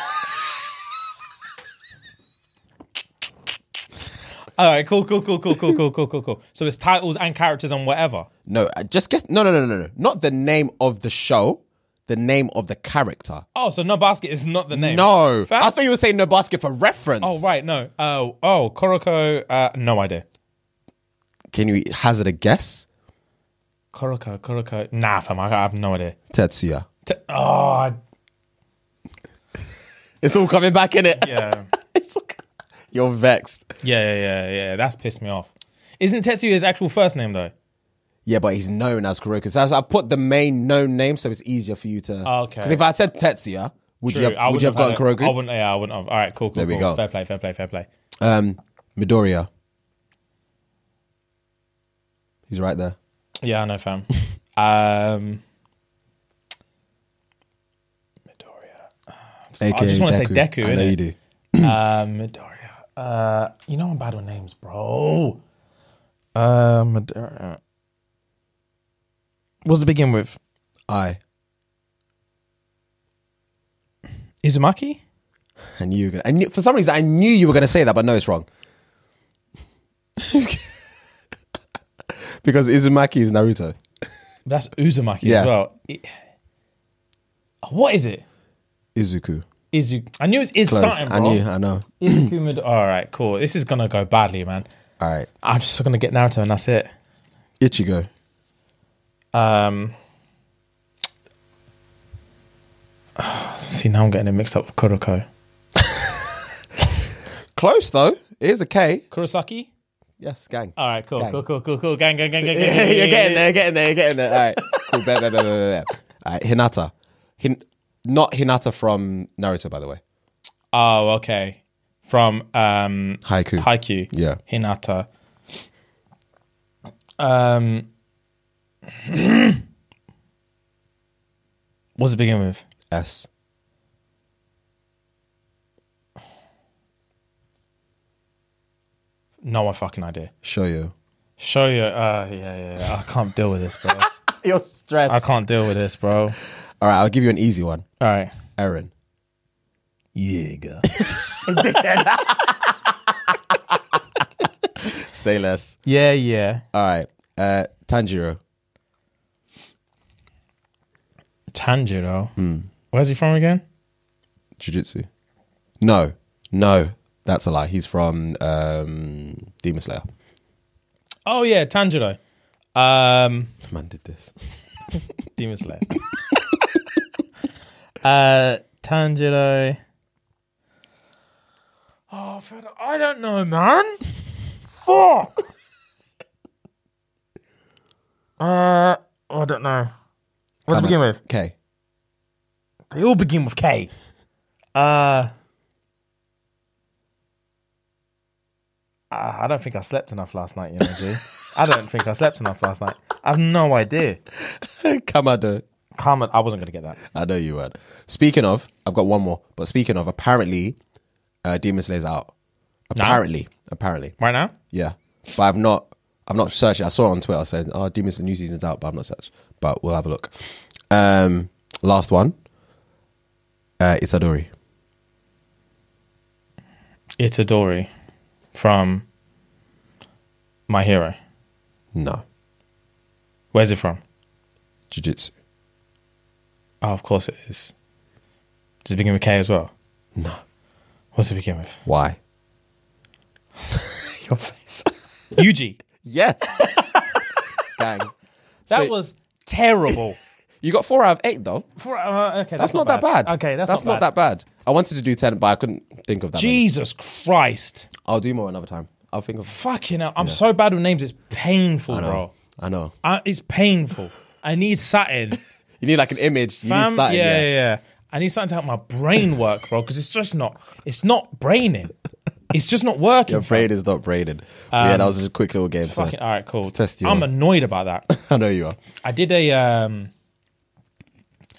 B: All right, cool, cool, cool, cool, cool, cool, cool, cool, cool. So it's titles and characters and whatever.
A: no, I just guess. No, no, no, no, no, not the name of the show, the name of the character.
B: Oh, so no basket is not the name.
A: No? I thought you were saying no basket for reference.
B: Oh right, no. Oh, oh, Kuroko. Uh, no idea.
A: Can you hazard a guess?
B: Kuroko, Kuroko. Nah, fam. I have no idea.
A: Tetsuya.
B: T- oh,
A: It's all coming back in it.
B: yeah,
A: It's all- You're vexed.
B: yeah, yeah, yeah, yeah. That's pissed me off. Isn't Tetsuya his actual first name though?
A: Yeah, but he's known as Kuroko. So I put the main known name, so it's easier for you to.
B: Oh, okay.
A: Because if I said Tetsuya, would
B: True.
A: you have, would you have gotten
B: it. I wouldn't. Yeah, I wouldn't have. All right, cool, cool.
A: There we
B: cool.
A: go.
B: Fair play, fair play, fair play.
A: Um, Midoriya. He's right there.
B: Yeah, I know, fam. um, Midoriya.
A: AKA
B: just wanna say Deku,
A: I know
B: innit?
A: you do.
B: Um, Midoriya. Uh, you know I'm bad with names, bro. Um. What's it begin with?
A: I.
B: Izumaki?
A: I knew you were gonna. I knew, for some reason, I knew you were going to say that, but no, it's wrong. because Izumaki is Naruto.
B: That's Uzumaki
A: Yeah.
B: as well. It- what is it?
A: Izuku.
B: Izu. I knew it is
A: Close.
B: something, bro.
A: I knew. I know.
B: Izuku Mid- All right, cool. This is gonna go badly, man.
A: All right.
B: I'm just gonna get Naruto and that's it.
A: Ichigo.
B: Um. See, now I'm getting it mixed up with Kuroko.
A: Close though. It is a K.
B: Kurosaki?
A: Yes, gang.
B: All right, cool,
A: Gang.
B: cool, cool, cool, cool. Gang, gang, gang, gang, gang. Gang,
A: you're
B: gang,
A: getting there, you're getting there, you're getting there. All right, cool. Bet, bet, bet, bet, bet, bet. All right, Hinata. Hin- not Hinata from Naruto, by the way.
B: Oh, okay. From um,
A: Haiku.
B: Haikyuu.
A: Yeah.
B: Hinata. Um. What's it begin with?
A: S.
B: No fucking idea.
A: Shoyo.
B: Show you. Uh, yeah, yeah, yeah. I can't deal with this, bro.
A: You're stressed.
B: I can't deal with this, bro.
A: All right, I'll give you an easy one.
B: All right.
A: Eren.
B: Yeah.
A: Say less.
B: yeah, yeah.
A: All right. Uh, Tanjiro.
B: Tanjiro. Where's he from again?
A: Jujutsu. No. No. That's a lie. He's from um, Demon Slayer.
B: Oh yeah, Tanjiro. Um,
A: Man did this.
B: Demon Slayer. uh, Tanjiro. Oh, I don't know, man. Fuck. Uh, I don't know. What's it begin with?
A: K.
B: They all begin with K. Uh, uh, I don't think I slept enough last night, you know, G. I don't think I slept enough last night. I have no idea.
A: Kamado.
B: Comment. I wasn't going to get that.
A: I know you weren't. Speaking of, I've got one more. But speaking of, apparently, uh, Demon Slayer's out. Apparently, apparently,
B: Right now?
A: yeah. But I've not, I've not searched. it. I saw it on Twitter. Said, "Oh, Demon Slayer new season's out," but I've not searched. But we'll have a look. Um, last one. Uh, Itadori.
B: Itadori from My Hero.
A: No,
B: Where's it from?
A: Jujutsu.
B: Oh, of course it is. Does it begin with K as well?
A: No.
B: What's it begin with?
A: Why? Your face.
B: Yuji.
A: yes. Gang.
B: That
A: So-
B: was terrible.
A: You got four out of eight though.
B: For, uh, okay,
A: That's, not, that bad.
B: Okay, that's,
A: that's
B: not, bad.
A: that bad. I wanted to do ten, but I couldn't think of that. many.
B: Jesus Christ.
A: I'll do more another time. I'll think of.
B: Fucking hell. I'm so bad with names. It's painful,
A: I know.
B: bro.
A: I know.
B: Uh, it's painful. I need something.
A: You need like an image. You
B: Fam,
A: need something.
B: yeah,
A: Yeah,
B: yeah, yeah. I need something to help my brain work, bro, because it's just not, it's not braining. It's just not working.
A: Your brain is not braided. But yeah, that was just a quick little game. to-
B: all right, cool.
A: test you
B: I'm
A: on.
B: annoyed about that.
A: I know you are.
B: I did a um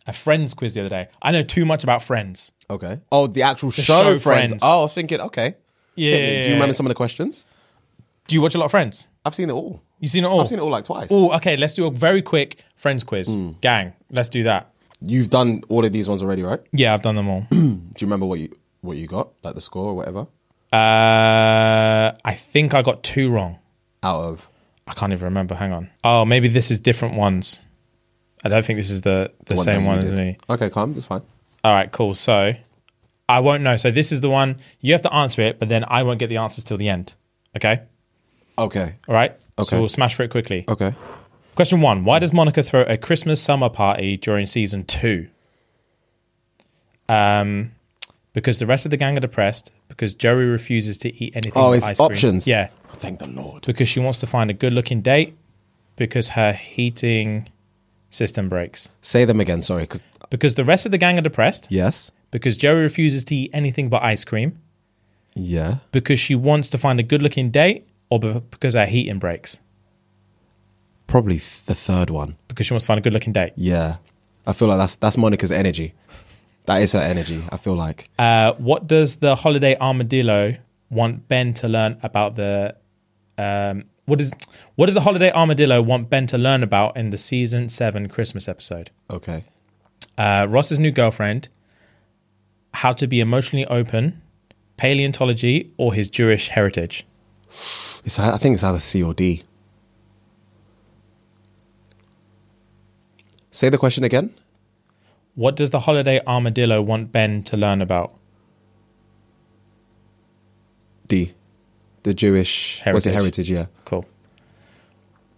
B: a Friends quiz the other day. I know too much about Friends.
A: Okay. Oh, the actual show,
B: show
A: friends.
B: Friends.
A: Oh, I was thinking. Okay.
B: Yeah.
A: Hit me. Do you remember some of the questions?
B: Do you watch a lot of Friends?
A: I've seen it all.
B: You seen it all?
A: I've seen it all like twice.
B: Oh, okay. Let's do a very quick Friends quiz,
A: Hmm.
B: gang. Let's do that.
A: You've done all of these ones already, right?
B: Yeah, I've done them all.
A: Do you remember what you what you got, like the score or whatever?
B: uh, I think I got two wrong.
A: Out of
B: I can't even remember. Hang on. Oh, maybe this is different ones. I don't think this is the the, same one as
A: did.
B: me.
A: Okay, calm. That's fine.
B: All right, cool. So I won't know. So this is the one you have to answer it, but then I won't get the answers till the end. Okay.
A: Okay.
B: All right.
A: Okay.
B: So we'll smash for it quickly.
A: Okay.
B: Question one: Why does Monica throw a Christmas summer party during season two? Um, because the rest of the gang are depressed. Because Joey refuses to eat anything.
A: Oh,
B: but
A: it's
B: ice cream.
A: options.
B: Yeah.
A: Thank the Lord.
B: Because she wants to find a good-looking date. Because her heating system breaks.
A: Say them again. Sorry. 'cause-
B: Because the rest of the gang are depressed.
A: yes.
B: Because Joey refuses to eat anything but ice cream.
A: Yeah.
B: Because she wants to find a good-looking date, or because her heating breaks.
A: Probably the third one.
B: Because she wants to find a good-looking date.
A: Yeah. I feel like that's that's Monica's energy. That is her energy. I feel like.
B: Uh, what does the holiday armadillo want Ben to learn about the? Um, what is what does the holiday armadillo want Ben to learn about in the season seven Christmas episode?
A: Okay.
B: Uh, Ross's new girlfriend, how to be emotionally open, paleontology, or his Jewish heritage.
A: It's I think it's either C or D. Say the question again.
B: What does the holiday armadillo want Ben to learn about?
A: D. The Jewish what's it
B: Heritage.
A: heritage? Yeah.
B: Cool.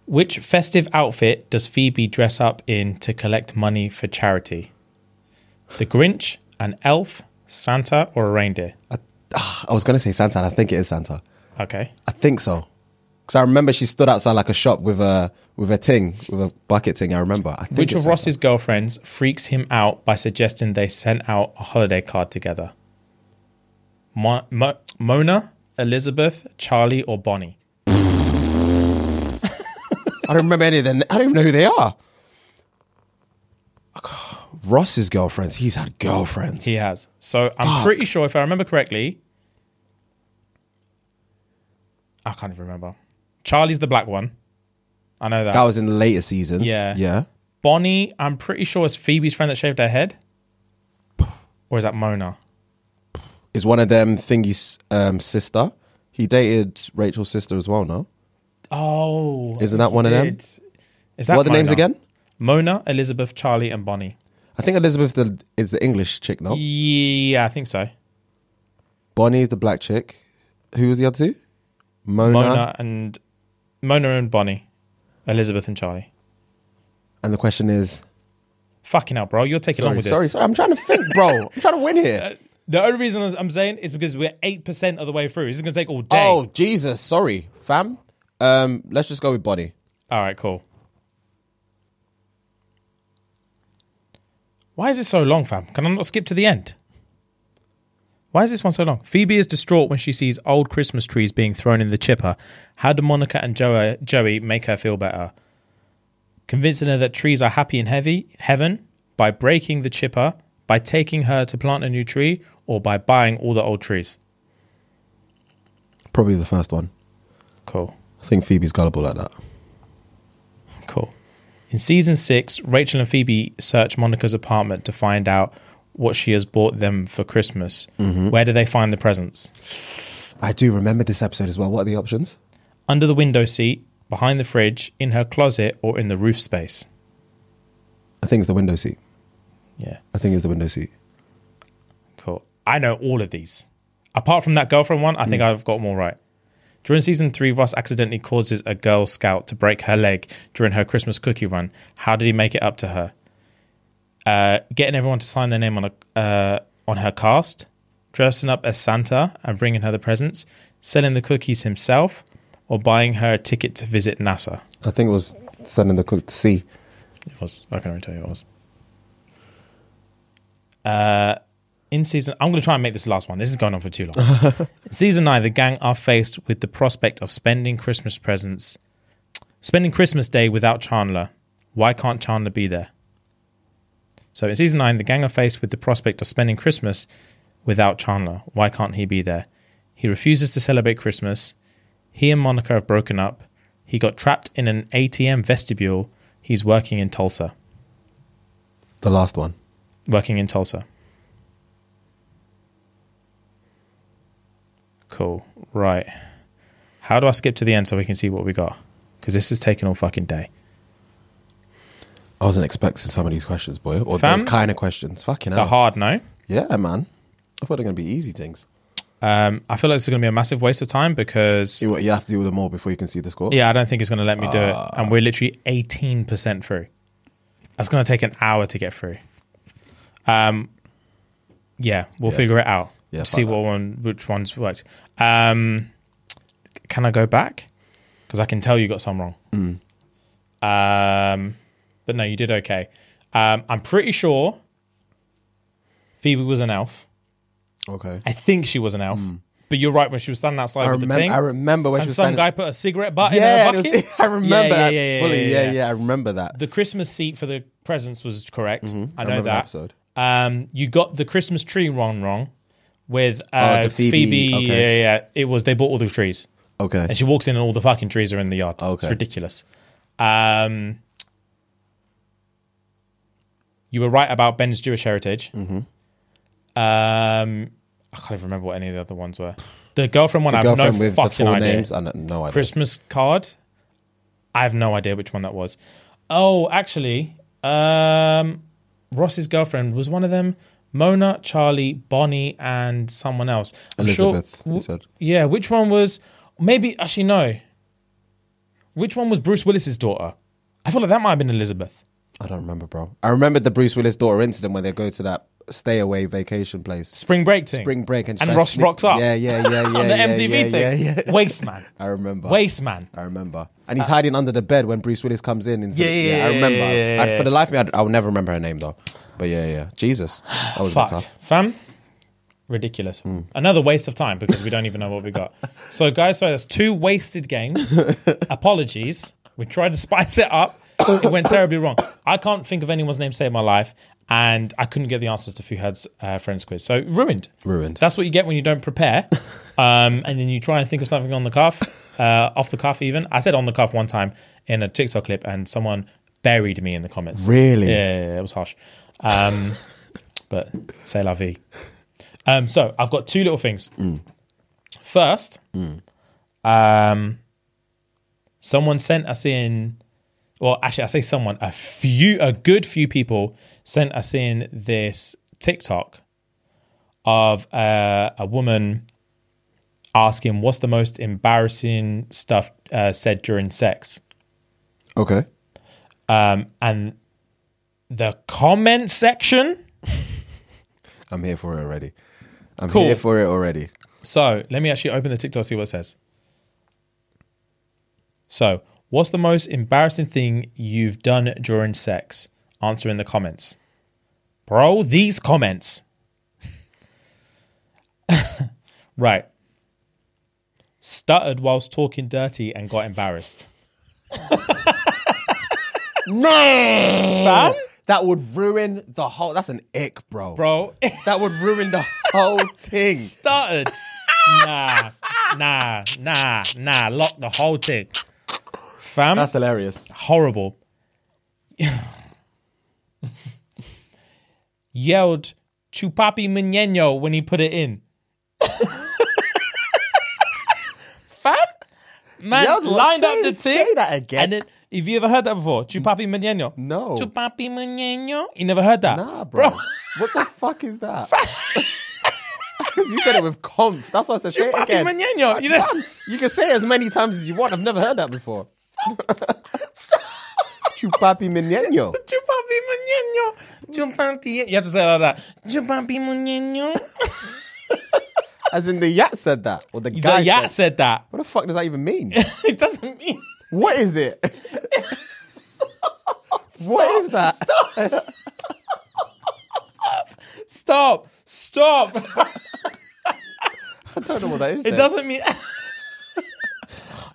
B: Which festive outfit does Phoebe dress up in to collect money for charity? The Grinch, an elf, Santa, or a reindeer?
A: I ah, was gonna say Santa. and I think it is Santa.
B: Okay.
A: I think so. Because I remember she stood outside like a shop with a with a ting with a bucket ting. I remember. I think
B: Which of. Ross's girlfriends freaks him out by suggesting they sent out a holiday card together? Mo- Mo- Mona, Elizabeth, Charlie, or Bonnie?
A: I don't remember any of them. I don't even know who they are. Ross's girlfriends. He's had girlfriends.
B: He has. So I'm
A: Fuck.
B: pretty sure, if I remember correctly, I can't even remember. Charlie's the black one. I know that.
A: That was in the later seasons.
B: Yeah.
A: Yeah.
B: Bonnie, I'm pretty sure is Phoebe's friend that shaved her head. Or is that Mona?
A: Is one of them Thingy's um, sister. He dated Rachel's sister as well, no?
B: Oh.
A: Isn't that one of them?
B: Is that
A: what are the names again?
B: Mona, Elizabeth, Charlie, and Bonnie.
A: I think Elizabeth the, is the English chick, no?
B: Yeah, I think so.
A: Bonnie is the black chick. Who was the other two? Mona,
B: Mona and Mona and Bonnie. Elizabeth and Charlie.
A: And the question is.
B: Fucking hell, bro. You're taking on
A: Sorry,
B: with
A: sorry,
B: this.
A: sorry. I'm trying to think, bro. I'm trying to win here.
B: The only reason I'm saying is because we're 8% of the way through. This is going to take all day.
A: Oh, Jesus. Sorry, fam. Um, let's just go with Bonnie.
B: All right, cool. Why is it so long, fam? Can I not skip to the end? Why is this one so long? Phoebe is distraught when she sees old Christmas trees being thrown in the chipper. How do Monica and Joey, Joey make her feel better? Convincing her that trees are happy in heavy heaven by breaking the chipper, by taking her to plant a new tree, or by buying all the old trees.
A: Probably the first one.
B: Cool.
A: I think Phoebe's gullible like that.
B: Cool. In season six, Rachel and Phoebe search Monica's apartment to find out what she has bought them for Christmas. Mm-hmm. Where do they find the presents?
A: I do remember this episode as well. What are the options?
B: Under the window seat, behind the fridge, in her closet, or in the roof space?
A: I think it's the window seat.
B: Yeah,
A: I think it's the window seat.
B: cool. I know all of these. Apart from that girlfriend one, I think mm. I've got them all right. During season three, Ross accidentally causes a Girl Scout to break her leg during her Christmas cookie run. How did he make it up to her? Uh, getting everyone to sign their name on a uh, on her cast, dressing up as Santa and bringing her the presents, selling the cookies himself, or buying her a ticket to visit NASA.
A: I think it was sending the cook to sea.
B: It was. I can already tell you it was. Uh, in season, I'm going to try and make this the last one. This is going on for too long. in season nine, the gang are faced with the prospect of spending Christmas presents, spending Christmas Day without Chandler. Why can't Chandler be there? So in season nine, the gang are faced with the prospect of spending Christmas without Chandler. Why can't he be there? He refuses to celebrate Christmas. He and Monica have broken up. He got trapped in an ATM vestibule. He's working in Tulsa.
A: The last one.
B: Working in Tulsa. Cool. Right. How do I skip to the end so we can see what we got? Because this is taking all fucking day.
A: I wasn't expecting some of these questions, boy, or
B: Fam?
A: those kind of questions. Fucking
B: The
A: hell.
B: hard no.
A: yeah, man. I thought they're gonna be easy things.
B: Um, I feel like it's going to be a massive waste of time because
A: what you have to do with them all before you can see the score.
B: yeah, I don't think it's going to let me do it,
A: Ah.
B: and we're literally eighteen percent through. That's going to take an hour to get through. Um, yeah, we'll
A: Yeah.
B: figure it out.
A: Yeah,
B: see what one, which ones worked. Um, can I go back? Because I can tell you got some wrong.
A: Mm.
B: Um, but no, you did okay. Um, I'm pretty sure Phoebe was an elf.
A: Okay.
B: I think she was an elf. But you're right when she was standing outside
A: I
B: with the thing.
A: I remember when she was
B: some
A: standing.
B: guy put a cigarette butt
A: yeah,
B: in her
A: was-
B: bucket.
A: I remember
B: Yeah, yeah,
A: that
B: yeah, yeah,
A: fully.
B: yeah,
A: Yeah,
B: yeah.
A: I remember that.
B: The Christmas seat for the presents was correct. I know
A: Mm-hmm. remember that episode.
B: Um, you got the Christmas tree wrong, wrong with uh,
A: Oh, the Phoebe, okay.
B: Yeah, yeah, yeah. It was they bought all the trees,
A: Okay.
B: and she walks in and all the fucking trees are in the yard.
A: Okay.
B: It's ridiculous. Um, you were right about Ben's Jewish heritage.
A: Mm-hmm.
B: Um, I can't even remember what any of the other ones were. The girlfriend one,
A: The
B: I have no
A: girlfriend with the
B: fucking
A: full
B: idea.
A: names. I don't no idea.
B: Christmas card. I have no idea which one that was. Oh, actually, um, Ross's girlfriend was one of them. Mona, Charlie, Bonnie, and someone else. I'm sure-
A: Elizabeth, you said.
B: Yeah, which one was? Maybe actually no. Which one was Bruce Willis's daughter? I feel like that might have been Elizabeth.
A: I don't remember, bro. I remember the Bruce Willis daughter incident where they go to that stay away vacation place,
B: Spring break thing.
A: spring break, and,
B: And Ross
A: sneak-
B: rocks up.
A: Yeah, yeah, yeah, yeah.
B: on the
A: yeah,
B: MTV
A: yeah,
B: thing.
A: Yeah, yeah.
B: Waste man.
A: I remember.
B: Waste man.
A: I remember. And he's hiding under the bed when Bruce Willis comes in. Into
B: Yeah,
A: the-
B: yeah,
A: I remember.
B: yeah, yeah,
A: I- for the life of me, I'd, I will never remember her name though. But yeah, yeah. Jesus, that was
B: Fuck,
A: tough.
B: fam. Ridiculous.
A: Hmm.
B: Another waste of time because we don't even know what we got. So, guys, sorry, that's two wasted games. Apologies. We tried to spice it up. It went terribly wrong. I can't think of anyone's name saved my life, and I couldn't get the answers to Fuhad's uh, friends quiz. So ruined.
A: Ruined.
B: That's what you get when you don't prepare, um, and then you try and think of something on the cuff, uh, off the cuff. Even I said on the cuff one time in a TikTok clip, and someone buried me in the comments.
A: Really?
B: Yeah, yeah, yeah, it was harsh. Um, but say la vie. Um, so I've got two little things. First, um, someone sent us in. Well, actually, I say someone. A few, a good few people sent us in this TikTok of uh, a woman asking, "What's the most embarrassing stuff uh, said during sex?"
A: Okay.
B: Um, and the comment section.
A: I'm here for it already. I'm
B: Cool.
A: here for it already.
B: So let me actually open the TikTok, see what it says. So, what's the most embarrassing thing you've done during sex? Answer in the comments. Bro, these comments. right. Stuttered whilst talking dirty and got embarrassed.
A: No,
B: Fam?
A: that would ruin the whole. That's an ick, bro.
B: Bro,
A: That would ruin the whole thing.
B: stuttered. Nah, nah, nah, nah. Lock the whole thing. Fam?
A: That's hilarious.
B: horrible. Yelled Chupapi Muñeño when he put it in. Fam? Man
A: Yelled
B: lined
A: Say-
B: up the
A: say
B: thing.
A: that again.
B: And then, have you ever heard that before? Chupapi Muñeño?
A: No.
B: Chupapi Muñeño? You never heard that?
A: Nah, bro. What the fuck is that? Because you said it with conf. That's why I said say it again.
B: Muñeño. You know?
A: You can say it as many times as you want. I've never heard that before. Chupapi Mineño.
B: Chupapi Muñeño. Chupapi. You have to say it like that. Chupapi Muñeño.
A: As in the yat said that. Or the
B: The
A: guy said.
B: said that.
A: What the fuck does that even mean?
B: It doesn't mean.
A: what is it? what is that?
B: Stop. Stop.
A: I don't know what that is.
B: It
A: then.
B: doesn't mean.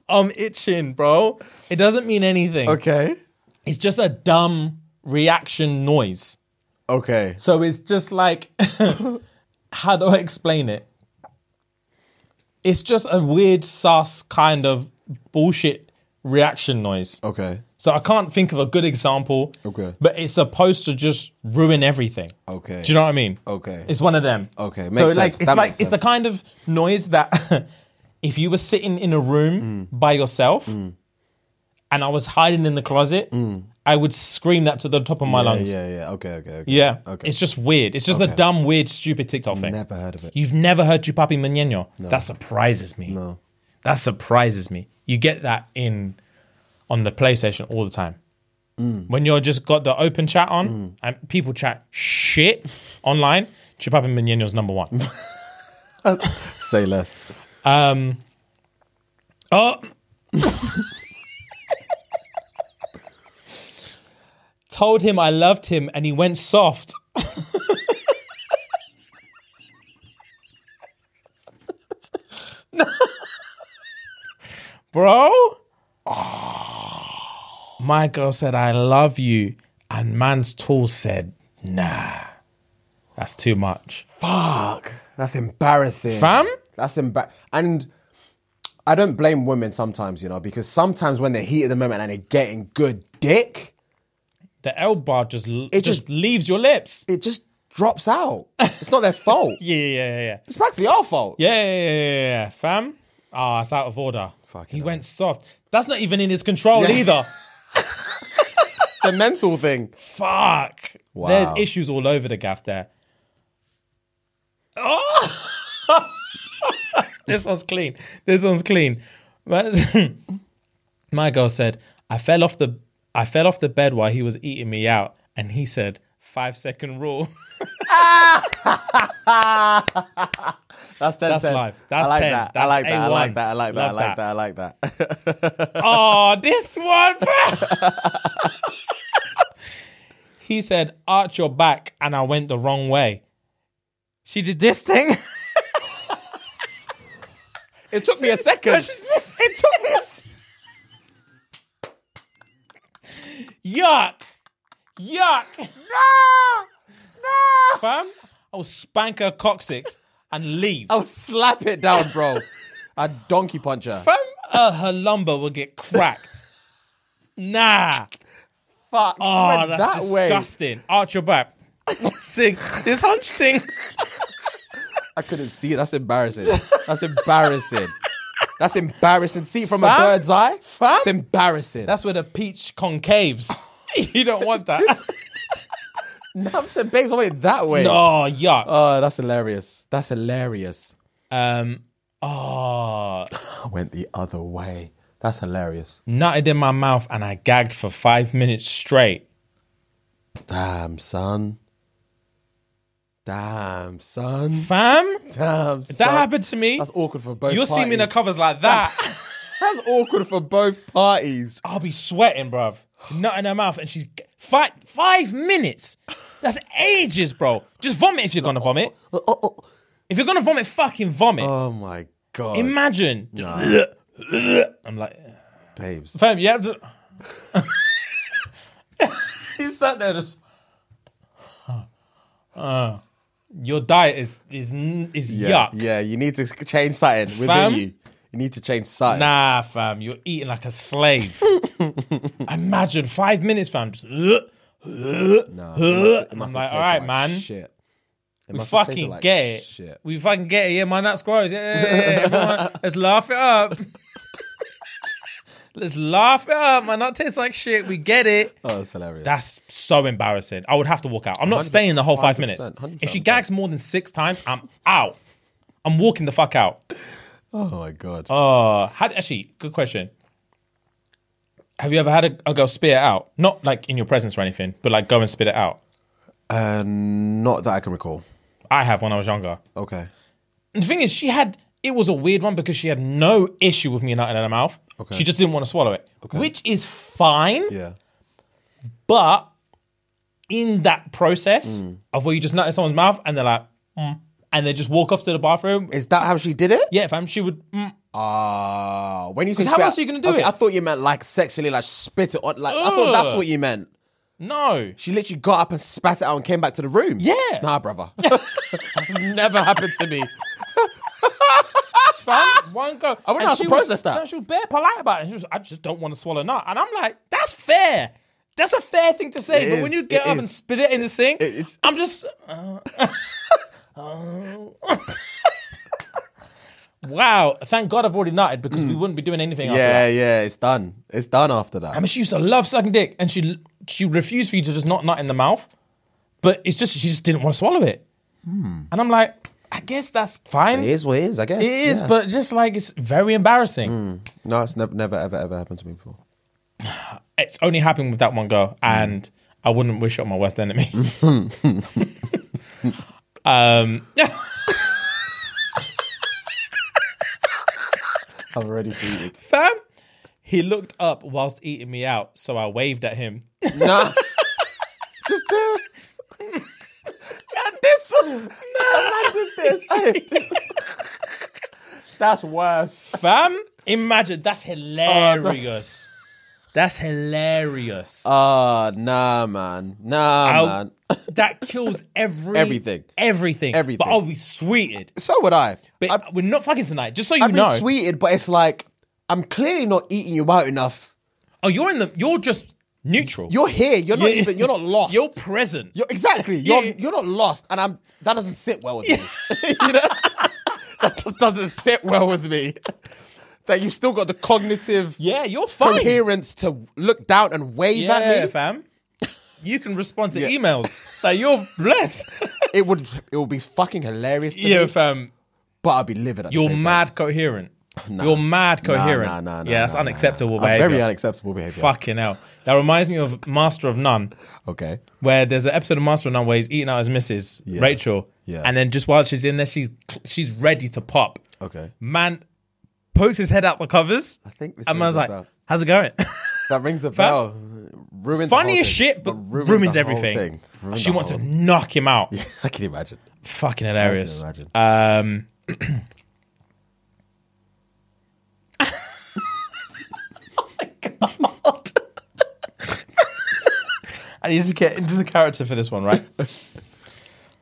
B: I'm itching, bro. It doesn't mean anything.
A: Okay.
B: It's just a dumb reaction noise.
A: Okay.
B: So it's just like, how do I explain it? It's just a weird, sus kind of bullshit reaction noise.
A: Okay.
B: So I can't think of a good example.
A: Okay.
B: But it's supposed to just ruin everything.
A: Okay.
B: Do you know what I mean?
A: Okay.
B: It's one of them.
A: Okay,
B: so
A: makes
B: like it's
A: That
B: like
A: makes
B: it's the kind of noise that if you were sitting in a room
A: Mm.
B: by yourself and I was hiding in the closet and I would scream that to the top of my
A: yeah,
B: lungs.
A: yeah, yeah. Okay, okay, okay.
B: Yeah.
A: Okay.
B: It's just weird. It's just a dumb, weird, stupid TikTok thing.
A: Never heard of it.
B: You've never heard Chupapi Mañeño? That surprises me.
A: No.
B: That surprises me. You get that in on the PlayStation all the time.
A: Mm.
B: When you're just got the open chat on and people chat shit online, Chupapi Mañeño's number one.
A: Say less.
B: Um, oh. Told him I loved him and he went soft. Bro? My girl said, I love you. And man's tool said, nah. That's too much.
A: Fuck. That's embarrassing.
B: Fam?
A: That's embar. And I don't blame women sometimes, you know, because sometimes when they're heat at the moment and they're getting good dick,
B: The L bar just, it just,
A: just-
B: leaves your lips.
A: it just drops out. It's not their fault.
B: Yeah, yeah, yeah, yeah.
A: It's practically our fault.
B: Yeah, yeah, yeah, yeah, yeah. Fam? Ah, it's out of order.
A: Fucking
B: he went soft. That's not even in his control
A: Yeah.
B: either.
A: It's a mental thing.
B: Fuck.
A: Wow.
B: There's issues all over the gaff there. Oh! this one's clean. This one's clean. My girl said, I fell off the I fell off the bed while he was eating me out, and he said, five second rule.
A: That's 10
B: That's
A: 10.
B: live. That's
A: I like
B: 10.
A: that. I
B: That's
A: like that. I like
B: A1.
A: that. I like that. I
B: Love
A: like
B: that.
A: that. I like that.
B: oh, this one. bro. he said, arch your back, and I went the wrong way. She did this thing.
A: It took me a second. it took me a s-
B: Yuck. Yuck.
A: No! No!
B: Fam, I'll spank her coccyx and leave.
A: I'll slap it down, bro. A donkey puncher.
B: Fam, uh, her lumbar will get cracked. nah.
A: Fuck.
B: Oh, that's
A: that way.
B: disgusting. Arch your back. Sing. This hunch sing.
A: I couldn't see it. That's embarrassing. That's embarrassing. That's embarrassing. See it from a
B: Fam?
A: bird's eye?
B: Fam?
A: It's embarrassing.
B: That's where the peach concaves. you don't want that.
A: No, I'm saying, babes, I went it that way.
B: oh, yuck.
A: Oh, that's hilarious. That's hilarious.
B: Um, oh,
A: I went the other way. That's hilarious.
B: nutted in my mouth and I gagged for five minutes straight.
A: Damn, son. Damn, son.
B: Fam,
A: Damn, son.
B: that happened to me.
A: That's awkward for both
B: You'll see me in the covers like that.
A: That's awkward for both parties.
B: I'll be sweating, bruv. Nut in her mouth, and she's five five minutes. That's ages, bro. Just vomit if you're gonna vomit. If you're gonna vomit, fucking vomit.
A: Oh my god.
B: Imagine.
A: Nah,
B: I'm like,
A: babes.
B: fam, you have to. he sat there just. Uh, your diet is is is
A: Yeah,
B: yuck.
A: yeah. You need to change something within you. You need to change something.
B: Nah, fam, you're eating like a slave. Imagine five minutes, fam. Just,
A: No, it must- it
B: I'm like, all right,
A: tasted
B: man.
A: Shit.
B: We
A: must
B: fucking
A: like
B: get it.
A: Shit.
B: We fucking get it. Yeah, man, that's gross. Yeah, yeah, yeah, yeah. Everyone, let's laugh it up. Let's laugh it up, man. That tastes like shit. We get it.
A: Oh, that's hilarious.
B: That's so embarrassing. I would have to walk out. I'm not staying the whole five minutes.
A: 100%,
B: If she gags more than six times, I'm out. I'm walking the fuck out.
A: oh my god.
B: Uh, had actually good question. Have you ever had a, a girl spit it out? Not like in your presence or anything, but like go and spit it out.
A: Uh, not that I can recall.
B: I have when I was younger.
A: Okay.
B: And the thing is, she had it was a weird one because she had no issue with me nutting in her mouth.
A: Okay.
B: She just didn't want to swallow it, which is fine.
A: Yeah.
B: But in that process of where you just nut in someone's mouth and they're like, mm, and they just walk off to the bathroom.
A: Is that how she did it?
B: Yeah, fam, she would. Mm,
A: Ah, when you say
B: how
A: spit
B: else are you gonna do
A: okay,
B: it?
A: I thought you meant like sexually, like spit it on. Like I thought that's what you meant.
B: no,
A: She literally got up and spat it out and came back to the room.
B: Yeah.
A: Nah, brother. that's never happened to me.
B: Fam, one go.
A: I wouldn't
B: And
A: to
B: she was-
A: process that.
B: She was bare polite about it. She was, I just don't want to swallow nut, and I'm like, that's fair. That's a fair thing to say.
A: It
B: but when you get
A: it
B: up
A: is.
B: and spit it in the sink,
A: It-
B: I'm just. uh, uh, wow. Thank God I've already nutted because we wouldn't be doing anything after
A: yeah,
B: that.
A: yeah, it's done. It's done after that.
B: I mean, she used to love sucking dick, and she she refused for you to just not nut in the mouth, but it's just she just didn't want to swallow it. And I'm like, I guess that's fine.
A: it is what it is, I guess.
B: It is,
A: yeah.
B: but just like it's very embarrassing.
A: no, it's never, never, ever, ever happened to me before.
B: It's only happened with that one girl, and I wouldn't wish it on my worst enemy. um,
A: I've already seen it.
B: fam, he looked up whilst eating me out, so I waved at him.
A: Nah, just do. it. Yeah, this. No, I did this. Hey. That's worse.
B: Fam, imagine that's hilarious. that's... hilarious.
A: Ah, nah, man. Nah,
B: I'll-
A: man.
B: that kills every
A: Everything.
B: everything,
A: Everything.
B: But I'll be sweeted.
A: So would I.
B: But
A: I'd,
B: we're not fucking tonight. Just so you
A: I'd be
B: know.
A: sweeted, but it's like I'm clearly not eating you out enough.
B: Oh, you're in the. You're just neutral.
A: You're here. You're not even. You're not lost.
B: You're present.
A: You're exactly. You're
B: Yeah.
A: you're not lost, and I'm. That doesn't sit well with me. you know, that just doesn't sit well with me. That you've still got the cognitive
B: yeah, you're fine.
A: coherence to look down and wave
B: yeah,
A: at me.
B: fam. You can respond to emails. Like you're blessed.
A: It would. It would be fucking hilarious to
B: yeah,
A: me,
B: fam.
A: but I'd be livid at the
B: You're
A: same time.
B: mad coherent. You're mad coherent.
A: nah, nah, nah,
B: yeah, that's
A: nah, nah,
B: unacceptable
A: nah.
B: behavior.
A: Very unacceptable behavior.
B: Fucking hell. That reminds me of Master of None,
A: Okay.
B: where there's an episode of Master of None where he's eating out his missus,
A: Yeah.
B: Rachel.
A: Yeah.
B: And then just while she's in there, she's she's ready to pop.
A: Okay.
B: Man pokes his head out the covers.
A: I think this
B: And man's like,
A: bell.
B: how's it going?
A: That rings a bell. Ruins
B: Funny as shit,
A: thing,
B: but
A: ruins
B: ruins everything.
A: Ruins
B: she wants to knock him out.
A: I can imagine.
B: Fucking hilarious.
A: imagine.
B: Um, I need to get into the character for this one, right?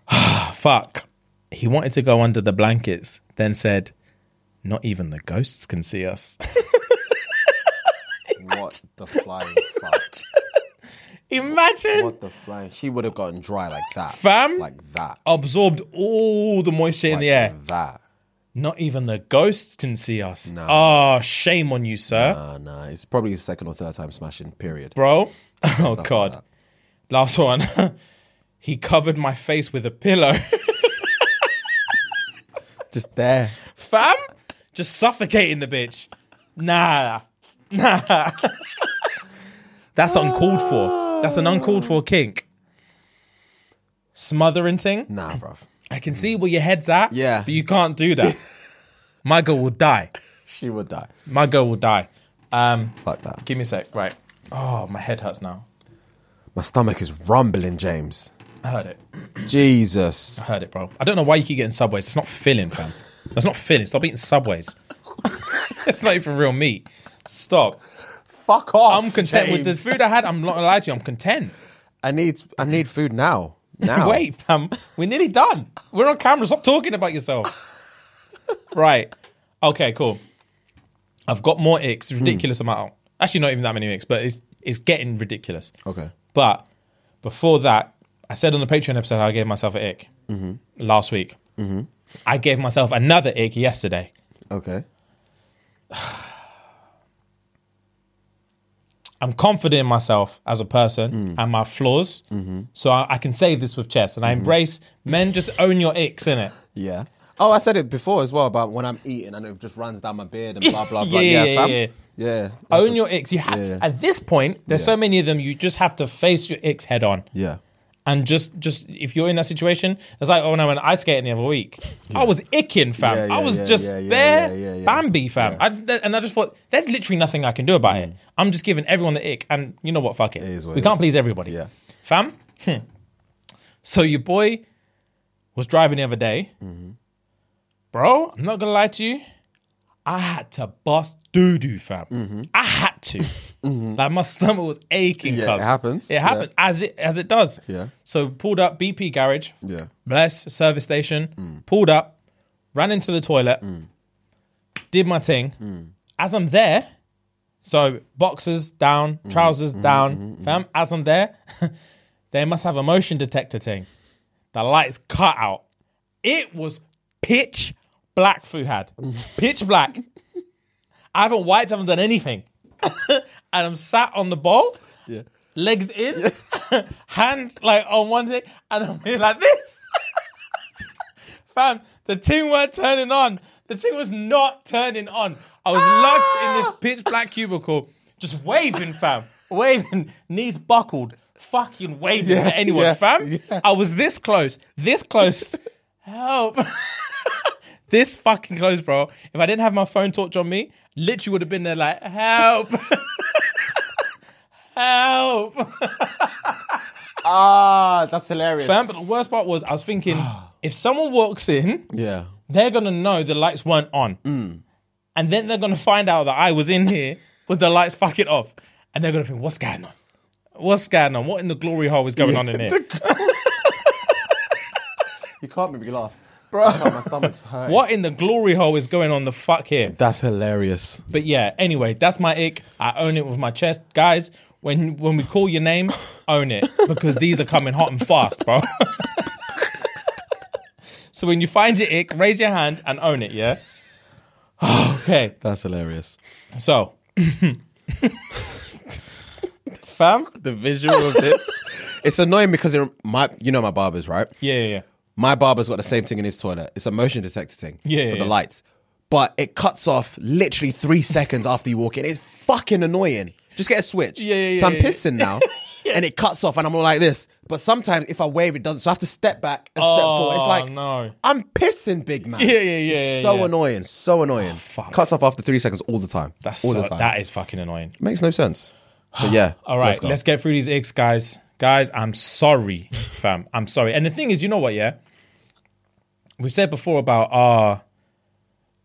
B: Fuck. He wanted to go under the blankets, then said, Not even the ghosts can see us.
A: What the flying fuck?
B: Imagine.
A: What the flying? She would have gotten dry like that,
B: Fam?
A: Like that.
B: Absorbed all the moisture in the air.
A: That.
B: Not even the ghosts can see us.
A: No.
B: Oh, shame on you, sir.
A: Nah, nah. It's probably his second or third time smashing. Period.
B: Bro. Oh,
A: Stuff like
B: God.
A: that.
B: Last one. he covered my face with a pillow.
A: Just there.
B: Fam? Just suffocating the bitch. Nah. Nah. That's uncalled for. That's an uncalled for kink. Smothering thing.
A: Nah, bruv.
B: I can see where your head's at.
A: Yeah.
B: But you can't do that. My girl will die.
A: She would die.
B: My girl will die. Um,
A: Fuck that.
B: give me a sec. Right. Oh, my head hurts now.
A: My stomach is rumbling, James.
B: I heard it.
A: Jesus.
B: I heard it, bro. I don't know why you keep getting subways. It's not filling, fam. That's not filling. Stop eating subways. it's not even real meat. Stop.
A: Fuck off.
B: I'm content with the food I had. I'm not gonna lie to you. I'm content.
A: I need. I need food now. Now.
B: Wait, fam. We're nearly done. We're on camera. Stop talking about yourself. right. Okay. Cool. I've got more icks. Ridiculous amount. Actually, not even that many icks, but it's it's getting ridiculous.
A: Okay.
B: But before that, I said on the Patreon episode I gave myself an ick mm-hmm. last week. Mm-hmm. I gave myself another ick yesterday.
A: Okay.
B: I'm confident in myself as a person mm. and my flaws. Mm-hmm. So I, I can say this with chest. And I mm-hmm. embrace men just own your icks, innit?
A: Yeah. Oh, I said it before as well about when I'm eating and it just runs down my beard and blah blah blah.
B: Yeah,
A: Yeah,
B: yeah, yeah. Own your icks. You have at this point, there's so many of them, you just have to face your icks head on.
A: Yeah.
B: And just just if you're in that situation, it's like, oh no, when I skating the other week, I was icking, fam.
A: Yeah,
B: I was
A: yeah,
B: just
A: yeah, yeah,
B: there,
A: yeah, yeah, yeah.
B: Bambi, fam.
A: Yeah.
B: I and I just thought, there's literally nothing I can do about it. I'm just giving everyone the ick, and you know what? Fuck it.
A: is what
B: we
A: it
B: can't
A: is.
B: please everybody,
A: Yeah.
B: fam. Hmm. So your boy was driving the other day,
A: Mm-hmm.
B: bro. I'm not gonna lie to you. I had to bust doo doo, fam. I had to. Like my stomach was aching.
A: Mm-hmm. Yeah, it happens.
B: It happens as it as it does.
A: Yeah.
B: So pulled up BP garage,
A: Yeah.
B: bless service station,
A: Mm.
B: pulled up, ran into the toilet, did my thing.
A: Mm.
B: As I'm there, so boxers down,
A: Mm-hmm.
B: trousers down, fam. As I'm there, they must have a motion detector thing. The lights cut out. It was pitch black Fuhad, pitch black. I haven't wiped, I haven't done anything, and I'm sat on the ball,
A: Yeah.
B: legs in, hand like on one thing, and I'm being like this. Fam, the thing weren't turning on. The thing was not turning on. I was locked in this ah! pitch black cubicle, just waving, fam, waving, knees buckled, fucking waving
A: Yeah,
B: to anyone,
A: yeah,
B: fam.
A: yeah.
B: I was this close, this close. Help. this fucking close, bro. If I didn't have my phone torch on me, literally would have been there like, help. Help.
A: Ah, that's hilarious.
B: Fam, but the worst part was I was thinking, if someone walks in,
A: Yeah.
B: they're gonna know the lights weren't on. And then they're gonna find out that I was in here with the lights fucking off. And they're gonna think, what's going on? What's going on? What in the glory hole is going on in here?
A: You can't make me laugh.
B: Bro,
A: My stomach's hurt.
B: what in the glory hole is going on the fuck here?
A: That's hilarious.
B: But yeah, anyway, that's my ick. I own it with my chest. Guys, when when we call your name, own it. Because these are coming hot and fast, bro. so when you find your ick, raise your hand and own it, yeah? okay.
A: That's hilarious.
B: So Fam?
A: The visual of this. it's annoying because it, my, you know my barbers, right?
B: Yeah, yeah, yeah.
A: My barber's got the same thing in his toilet. It's a motion detector thing
B: Yeah,
A: for
B: yeah,
A: the
B: yeah.
A: lights. But it cuts off literally three seconds after you walk in. It's fucking annoying. Just get a switch.
B: Yeah, yeah, yeah.
A: So I'm
B: yeah, yeah.
A: pissing now. And it cuts off and I'm all like this. But sometimes if I wave, it doesn't. So I have to step back and step forward. It's
B: Oh,
A: like,
B: no.
A: I'm pissing, big man.
B: Yeah, yeah, yeah,
A: It's
B: yeah,
A: so
B: yeah. Oh,
A: annoying. So annoying.
B: fuck.
A: Cuts off after three seconds all the time.
B: That's
A: all
B: so,
A: the time.
B: that is fucking annoying.
A: Makes no sense. But yeah.
B: All right,
A: go.
B: let's get through these icks, guys. Guys, I'm sorry, fam. I'm sorry. And the thing is, you know what, yeah? We've said before about uh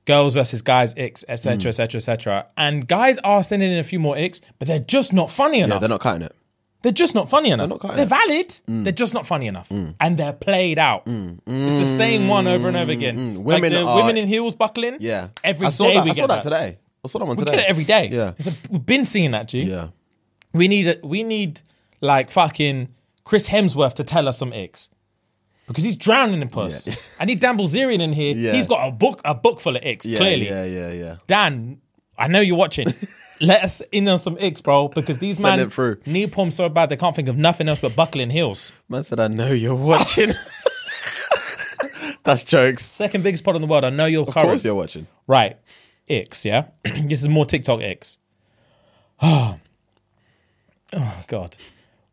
B: girls versus guys icks,
A: Hmm.
B: etc., etc., etc. And guys are sending in a few more icks, but they're just not funny
A: Yeah,
B: enough.
A: they're not cutting it.
B: They're just not funny enough.
A: They're, not cutting
B: They're
A: it.
B: valid.
A: Mm.
B: They're just not funny enough. And they're played out. It's the same one over and over again.
A: Women
B: the
A: are-
B: women in heels buckling.
A: Yeah.
B: Every
A: I saw
B: day
A: that.
B: we
A: I
B: get
A: saw that,
B: that.
A: today. I saw that one
B: We
A: today.
B: get it every day.
A: Yeah.
B: It's a, we've been seeing that, G.
A: Yeah.
B: We need a, we need like fucking Chris Hemsworth to tell us some icks. Because he's drowning in puss.
A: Yeah.
B: I need Dan Bilzerian in here.
A: Yeah.
B: He's got a book a book full of icks,
A: Yeah,
B: clearly.
A: Yeah, yeah, yeah.
B: Dan, I know you're watching. Let us in on some icks, bro, because these
A: Send
B: man
A: through.
B: knee pump so bad they can't think of nothing else but buckling heels.
A: Man said, I know you're watching. That's jokes.
B: Second biggest pod in the world. I know you're
A: Of
B: current.
A: course you're watching.
B: Right. Icks, yeah? this is more TikTok icks. Oh. oh, God.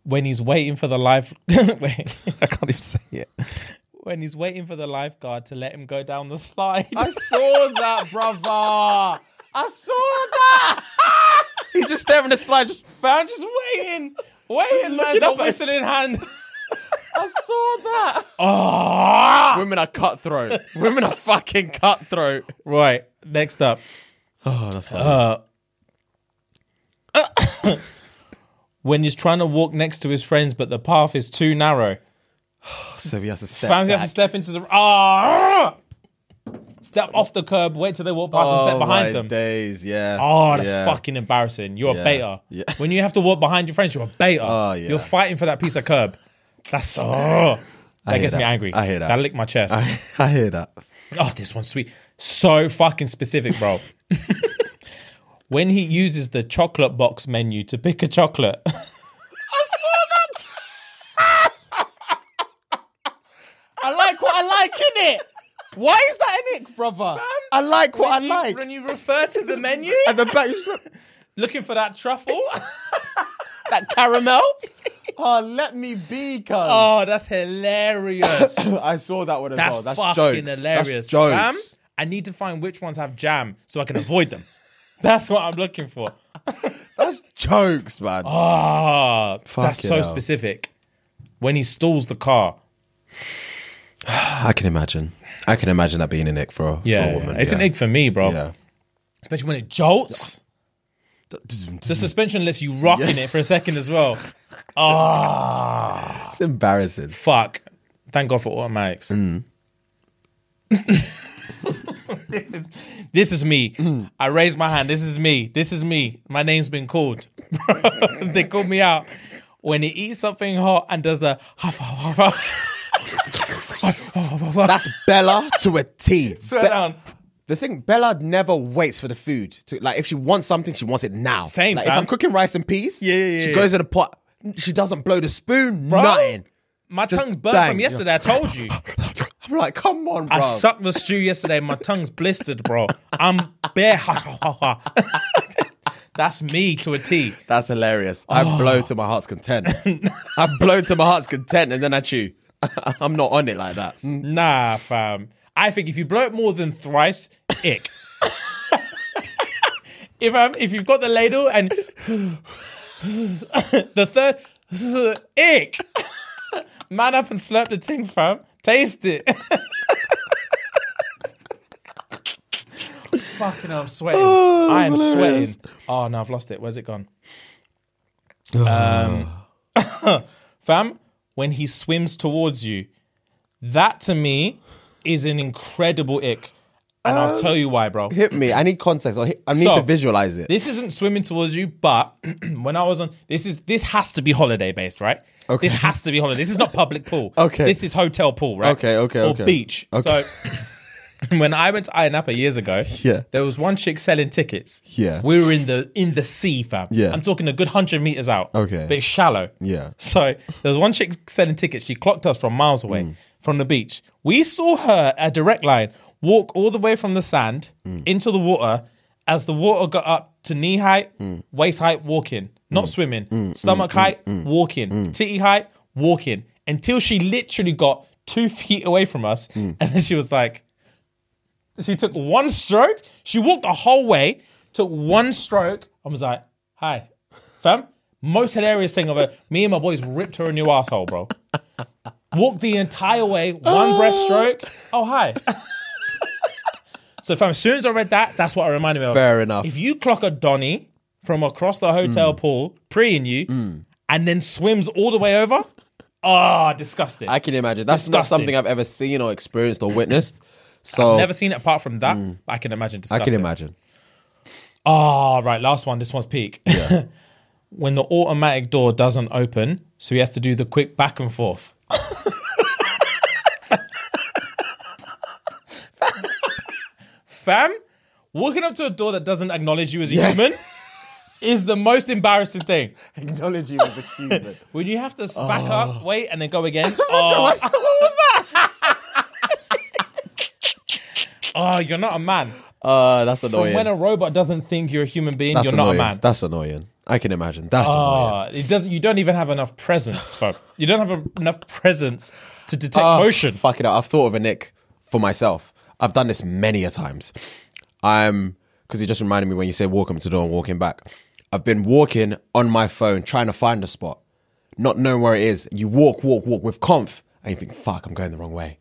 B: When he's waiting for the life. Wait, I can't even say it. When he's waiting for the lifeguard to let him go down the slide.
A: I saw that, brother. I saw that. He's just staring at the slide. Just,
B: Fam, just waiting. Waiting, man's
A: up
B: whistle in hand.
A: I saw that.
B: Ah!
A: Women are cutthroat. Women are fucking cutthroat.
B: Right, next up.
A: Oh, that's funny.
B: Uh, when he's trying to walk next to his friends, but the path is too narrow.
A: so he has to step
B: Fam, he has
A: back.
B: to step into the ah, step off the curb, wait till they walk past and
A: oh,
B: step behind
A: my
B: them.
A: days, yeah.
B: Oh, that's
A: yeah.
B: fucking embarrassing. You're
A: Yeah.
B: a beta.
A: Yeah.
B: When you have to walk behind your friends, you're a beta.
A: Oh, yeah.
B: You're fighting for that piece of curb. That's oh, that
A: hear
B: gets me
A: that.
B: angry.
A: I hear that.
B: That licked my chest.
A: I, I hear that.
B: Oh, this one's sweet. So fucking specific, bro. when he uses the chocolate box menu to pick a chocolate.
A: I saw that. I like what I like in it. Why is that an ick, brother? I like what I
B: you-
A: like.
B: When you refer to the menu,
A: At the back, you look,
B: looking for that truffle.
A: that caramel. Oh, let me be, cuz.
B: Oh, that's hilarious.
A: I saw that one as
B: That's
A: well. That's
B: fucking
A: jokes.
B: hilarious.
A: That's jokes.
B: Fam, I need to find which ones have jam so I can avoid them. That's what I'm looking for.
A: That's jokes, man.
B: Ah, that's
A: Fucking
B: so
A: hell.
B: specific. When he stalls the car.
A: I can imagine. I can imagine that being an ick for a,
B: Yeah,
A: for a
B: yeah.
A: woman.
B: it's an egg for me, bro.
A: Yeah.
B: Especially when it jolts. The suspension lets you rock in it for a second as well. Ah,
A: It's embarrassing.
B: fuck. Thank God for automatics. This is this is me.
A: Mm.
B: I raise my hand. This is me. This is me. My name's been called. they called me out when he eats something hot and does the huff, huff, huff.
A: That's Bella to a T.
B: Swear down.
A: The thing, Bella never waits for the food. To like, if she wants something, she wants it now.
B: Same,
A: Like, if. I'm cooking rice and peas,
B: Yeah, yeah,
A: she goes in the pot. She doesn't blow the spoon.
B: Bro,
A: Nothing.
B: My tongue's burnt
A: bang.
B: from yesterday. I told you.
A: I'm like, come on, bro.
B: I sucked the stew yesterday. My tongue's blistered, bro. I'm bare. Ha, ha, ha, ha. That's me to a T.
A: That's hilarious. I
B: Oh.
A: blow to my heart's content. I blow to my heart's content, and then I chew. I'm not on it like that. Mm.
B: Nah, fam. I think if you blow it more than thrice, ick. if I'm, if you've got the ladle and the third, ick. Man up and slurp the thing, fam. Taste it. Fucking I'm sweating. I am
A: hilarious.
B: sweating. Oh no, I've lost it. Where's it gone? Um, fam, when he swims towards you, that to me is an incredible ick. And I'll tell you why, bro.
A: Hit me. I need context. I I need
B: So,
A: to visualize it.
B: This isn't swimming towards you, but when I was on this is this has to be holiday based, right?
A: Okay.
B: This has to be holiday. This is not public pool.
A: Okay.
B: This is hotel pool, right?
A: Okay, okay,
B: or
A: okay.
B: beach.
A: Okay.
B: So when I went to Ayia Napa years ago,
A: Yeah.
B: there was one chick selling tickets.
A: Yeah.
B: We were in the in the sea, fam.
A: Yeah.
B: I'm talking a good hundred meters out.
A: Okay.
B: But it's shallow.
A: Yeah.
B: So there was one chick selling tickets. She clocked us from miles away
A: Mm.
B: from the beach. We saw her at direct line walk all the way from the sand
A: Mm.
B: into the water. As the water got up to knee height,
A: Mm.
B: waist height, walking, not hmm. swimming. Hmm. Hmm. Stomach height, walking. Titty height, walking. Until she literally got two feet away from us, and then she was like, she took one stroke. She walked the whole way, took one stroke, and was like, "Hi, fam." Most hilarious thing of her. Me and my boys ripped her a new asshole, bro. Walked the entire way, one breaststroke. Oh hi. So fam, as soon as I read that, that's what I reminded me of.
A: Fair enough.
B: If you clock a Donny from across the hotel mm. pool, preeing you, mm. and then swims all the way over, ah, disgusting.
A: I can imagine. That's not
B: Disgusting.
A: something I've ever seen or experienced or witnessed. So
B: Never seen it apart from that. but I can imagine
A: I
B: disgusting.
A: can imagine.
B: Oh, right. Last one. This one's peak. when the automatic door doesn't open, so he has to do the quick back and forth. Fam, walking up to a door that doesn't acknowledge you as a
A: Yeah.
B: human is the most embarrassing thing.
A: Acknowledge you as a human.
B: When you have to back up, wait, and then go again. Oh,
A: what was that?
B: oh, you're not a man.
A: Uh, that's
B: From
A: annoying.
B: when a robot doesn't think you're a human being,
A: that's
B: you're
A: annoying.
B: not a man.
A: That's annoying. I can imagine. That's annoying.
B: Ah, it doesn't. You don't even have enough presence, fam. You don't have a, enough presence to detect
A: Ah,
B: motion.
A: Fuck it up. I've thought of a nick for myself. I've done this many a times. I'm because it just reminded me when you say walk up to the door and walking back. I've been walking on my phone trying to find a spot, not knowing where it is. You walk, walk, walk with conf, and you think, "Fuck, I'm going the wrong way.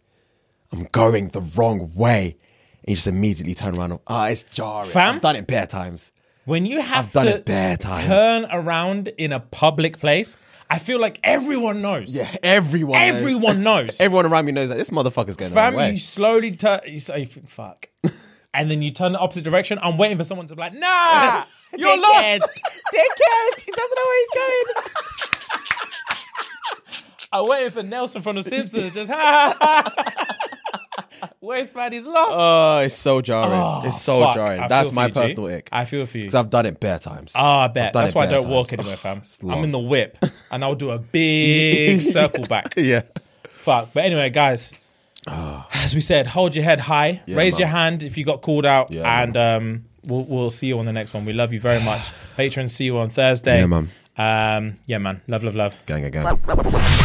A: I'm going the wrong way." And you just immediately turn around. Ah, it's jarring.
B: Fam?
A: I've done it bare times.
B: When you have
A: I've done
B: to
A: it bare times.
B: turn around in a public place, I feel like everyone knows.
A: Yeah, everyone.
B: Everyone knows.
A: Everyone around me knows that this motherfucker's going
B: Fam,
A: wrong way.
B: you slowly turn. You say, "Fuck," and then you turn the opposite direction. I'm waiting for someone to be like, "Nah, you're
A: Dickhead.
B: lost."
A: Dickhead. He doesn't know where he's going.
B: I'm waiting for Nelson from The Simpsons. Just ha ha ha. Where's man? He's lost.
A: Oh, it's so jarring.
B: Oh,
A: it's so
B: fuck.
A: jarring.
B: I
A: That's
B: feel
A: my
B: for you, G.
A: personal ick.
B: I feel for you.
A: Because I've done it bare times.
B: Ah, I bet.
A: done
B: That's
A: it
B: why I
A: bare
B: don't walk
A: times.
B: anywhere, fam.
A: It's
B: I'm in the whip and I'll do a big circle back.
A: yeah.
B: Fuck. But anyway, guys, as we said, hold your head high, raise
A: man.
B: your hand if you got called out,
A: Yeah,
B: and um, we'll, we'll see you on the next one. We love you very much. Patrons, see you on Thursday.
A: Yeah, man.
B: Um, yeah, man. Love, love, love.
A: Gang, gang, gang.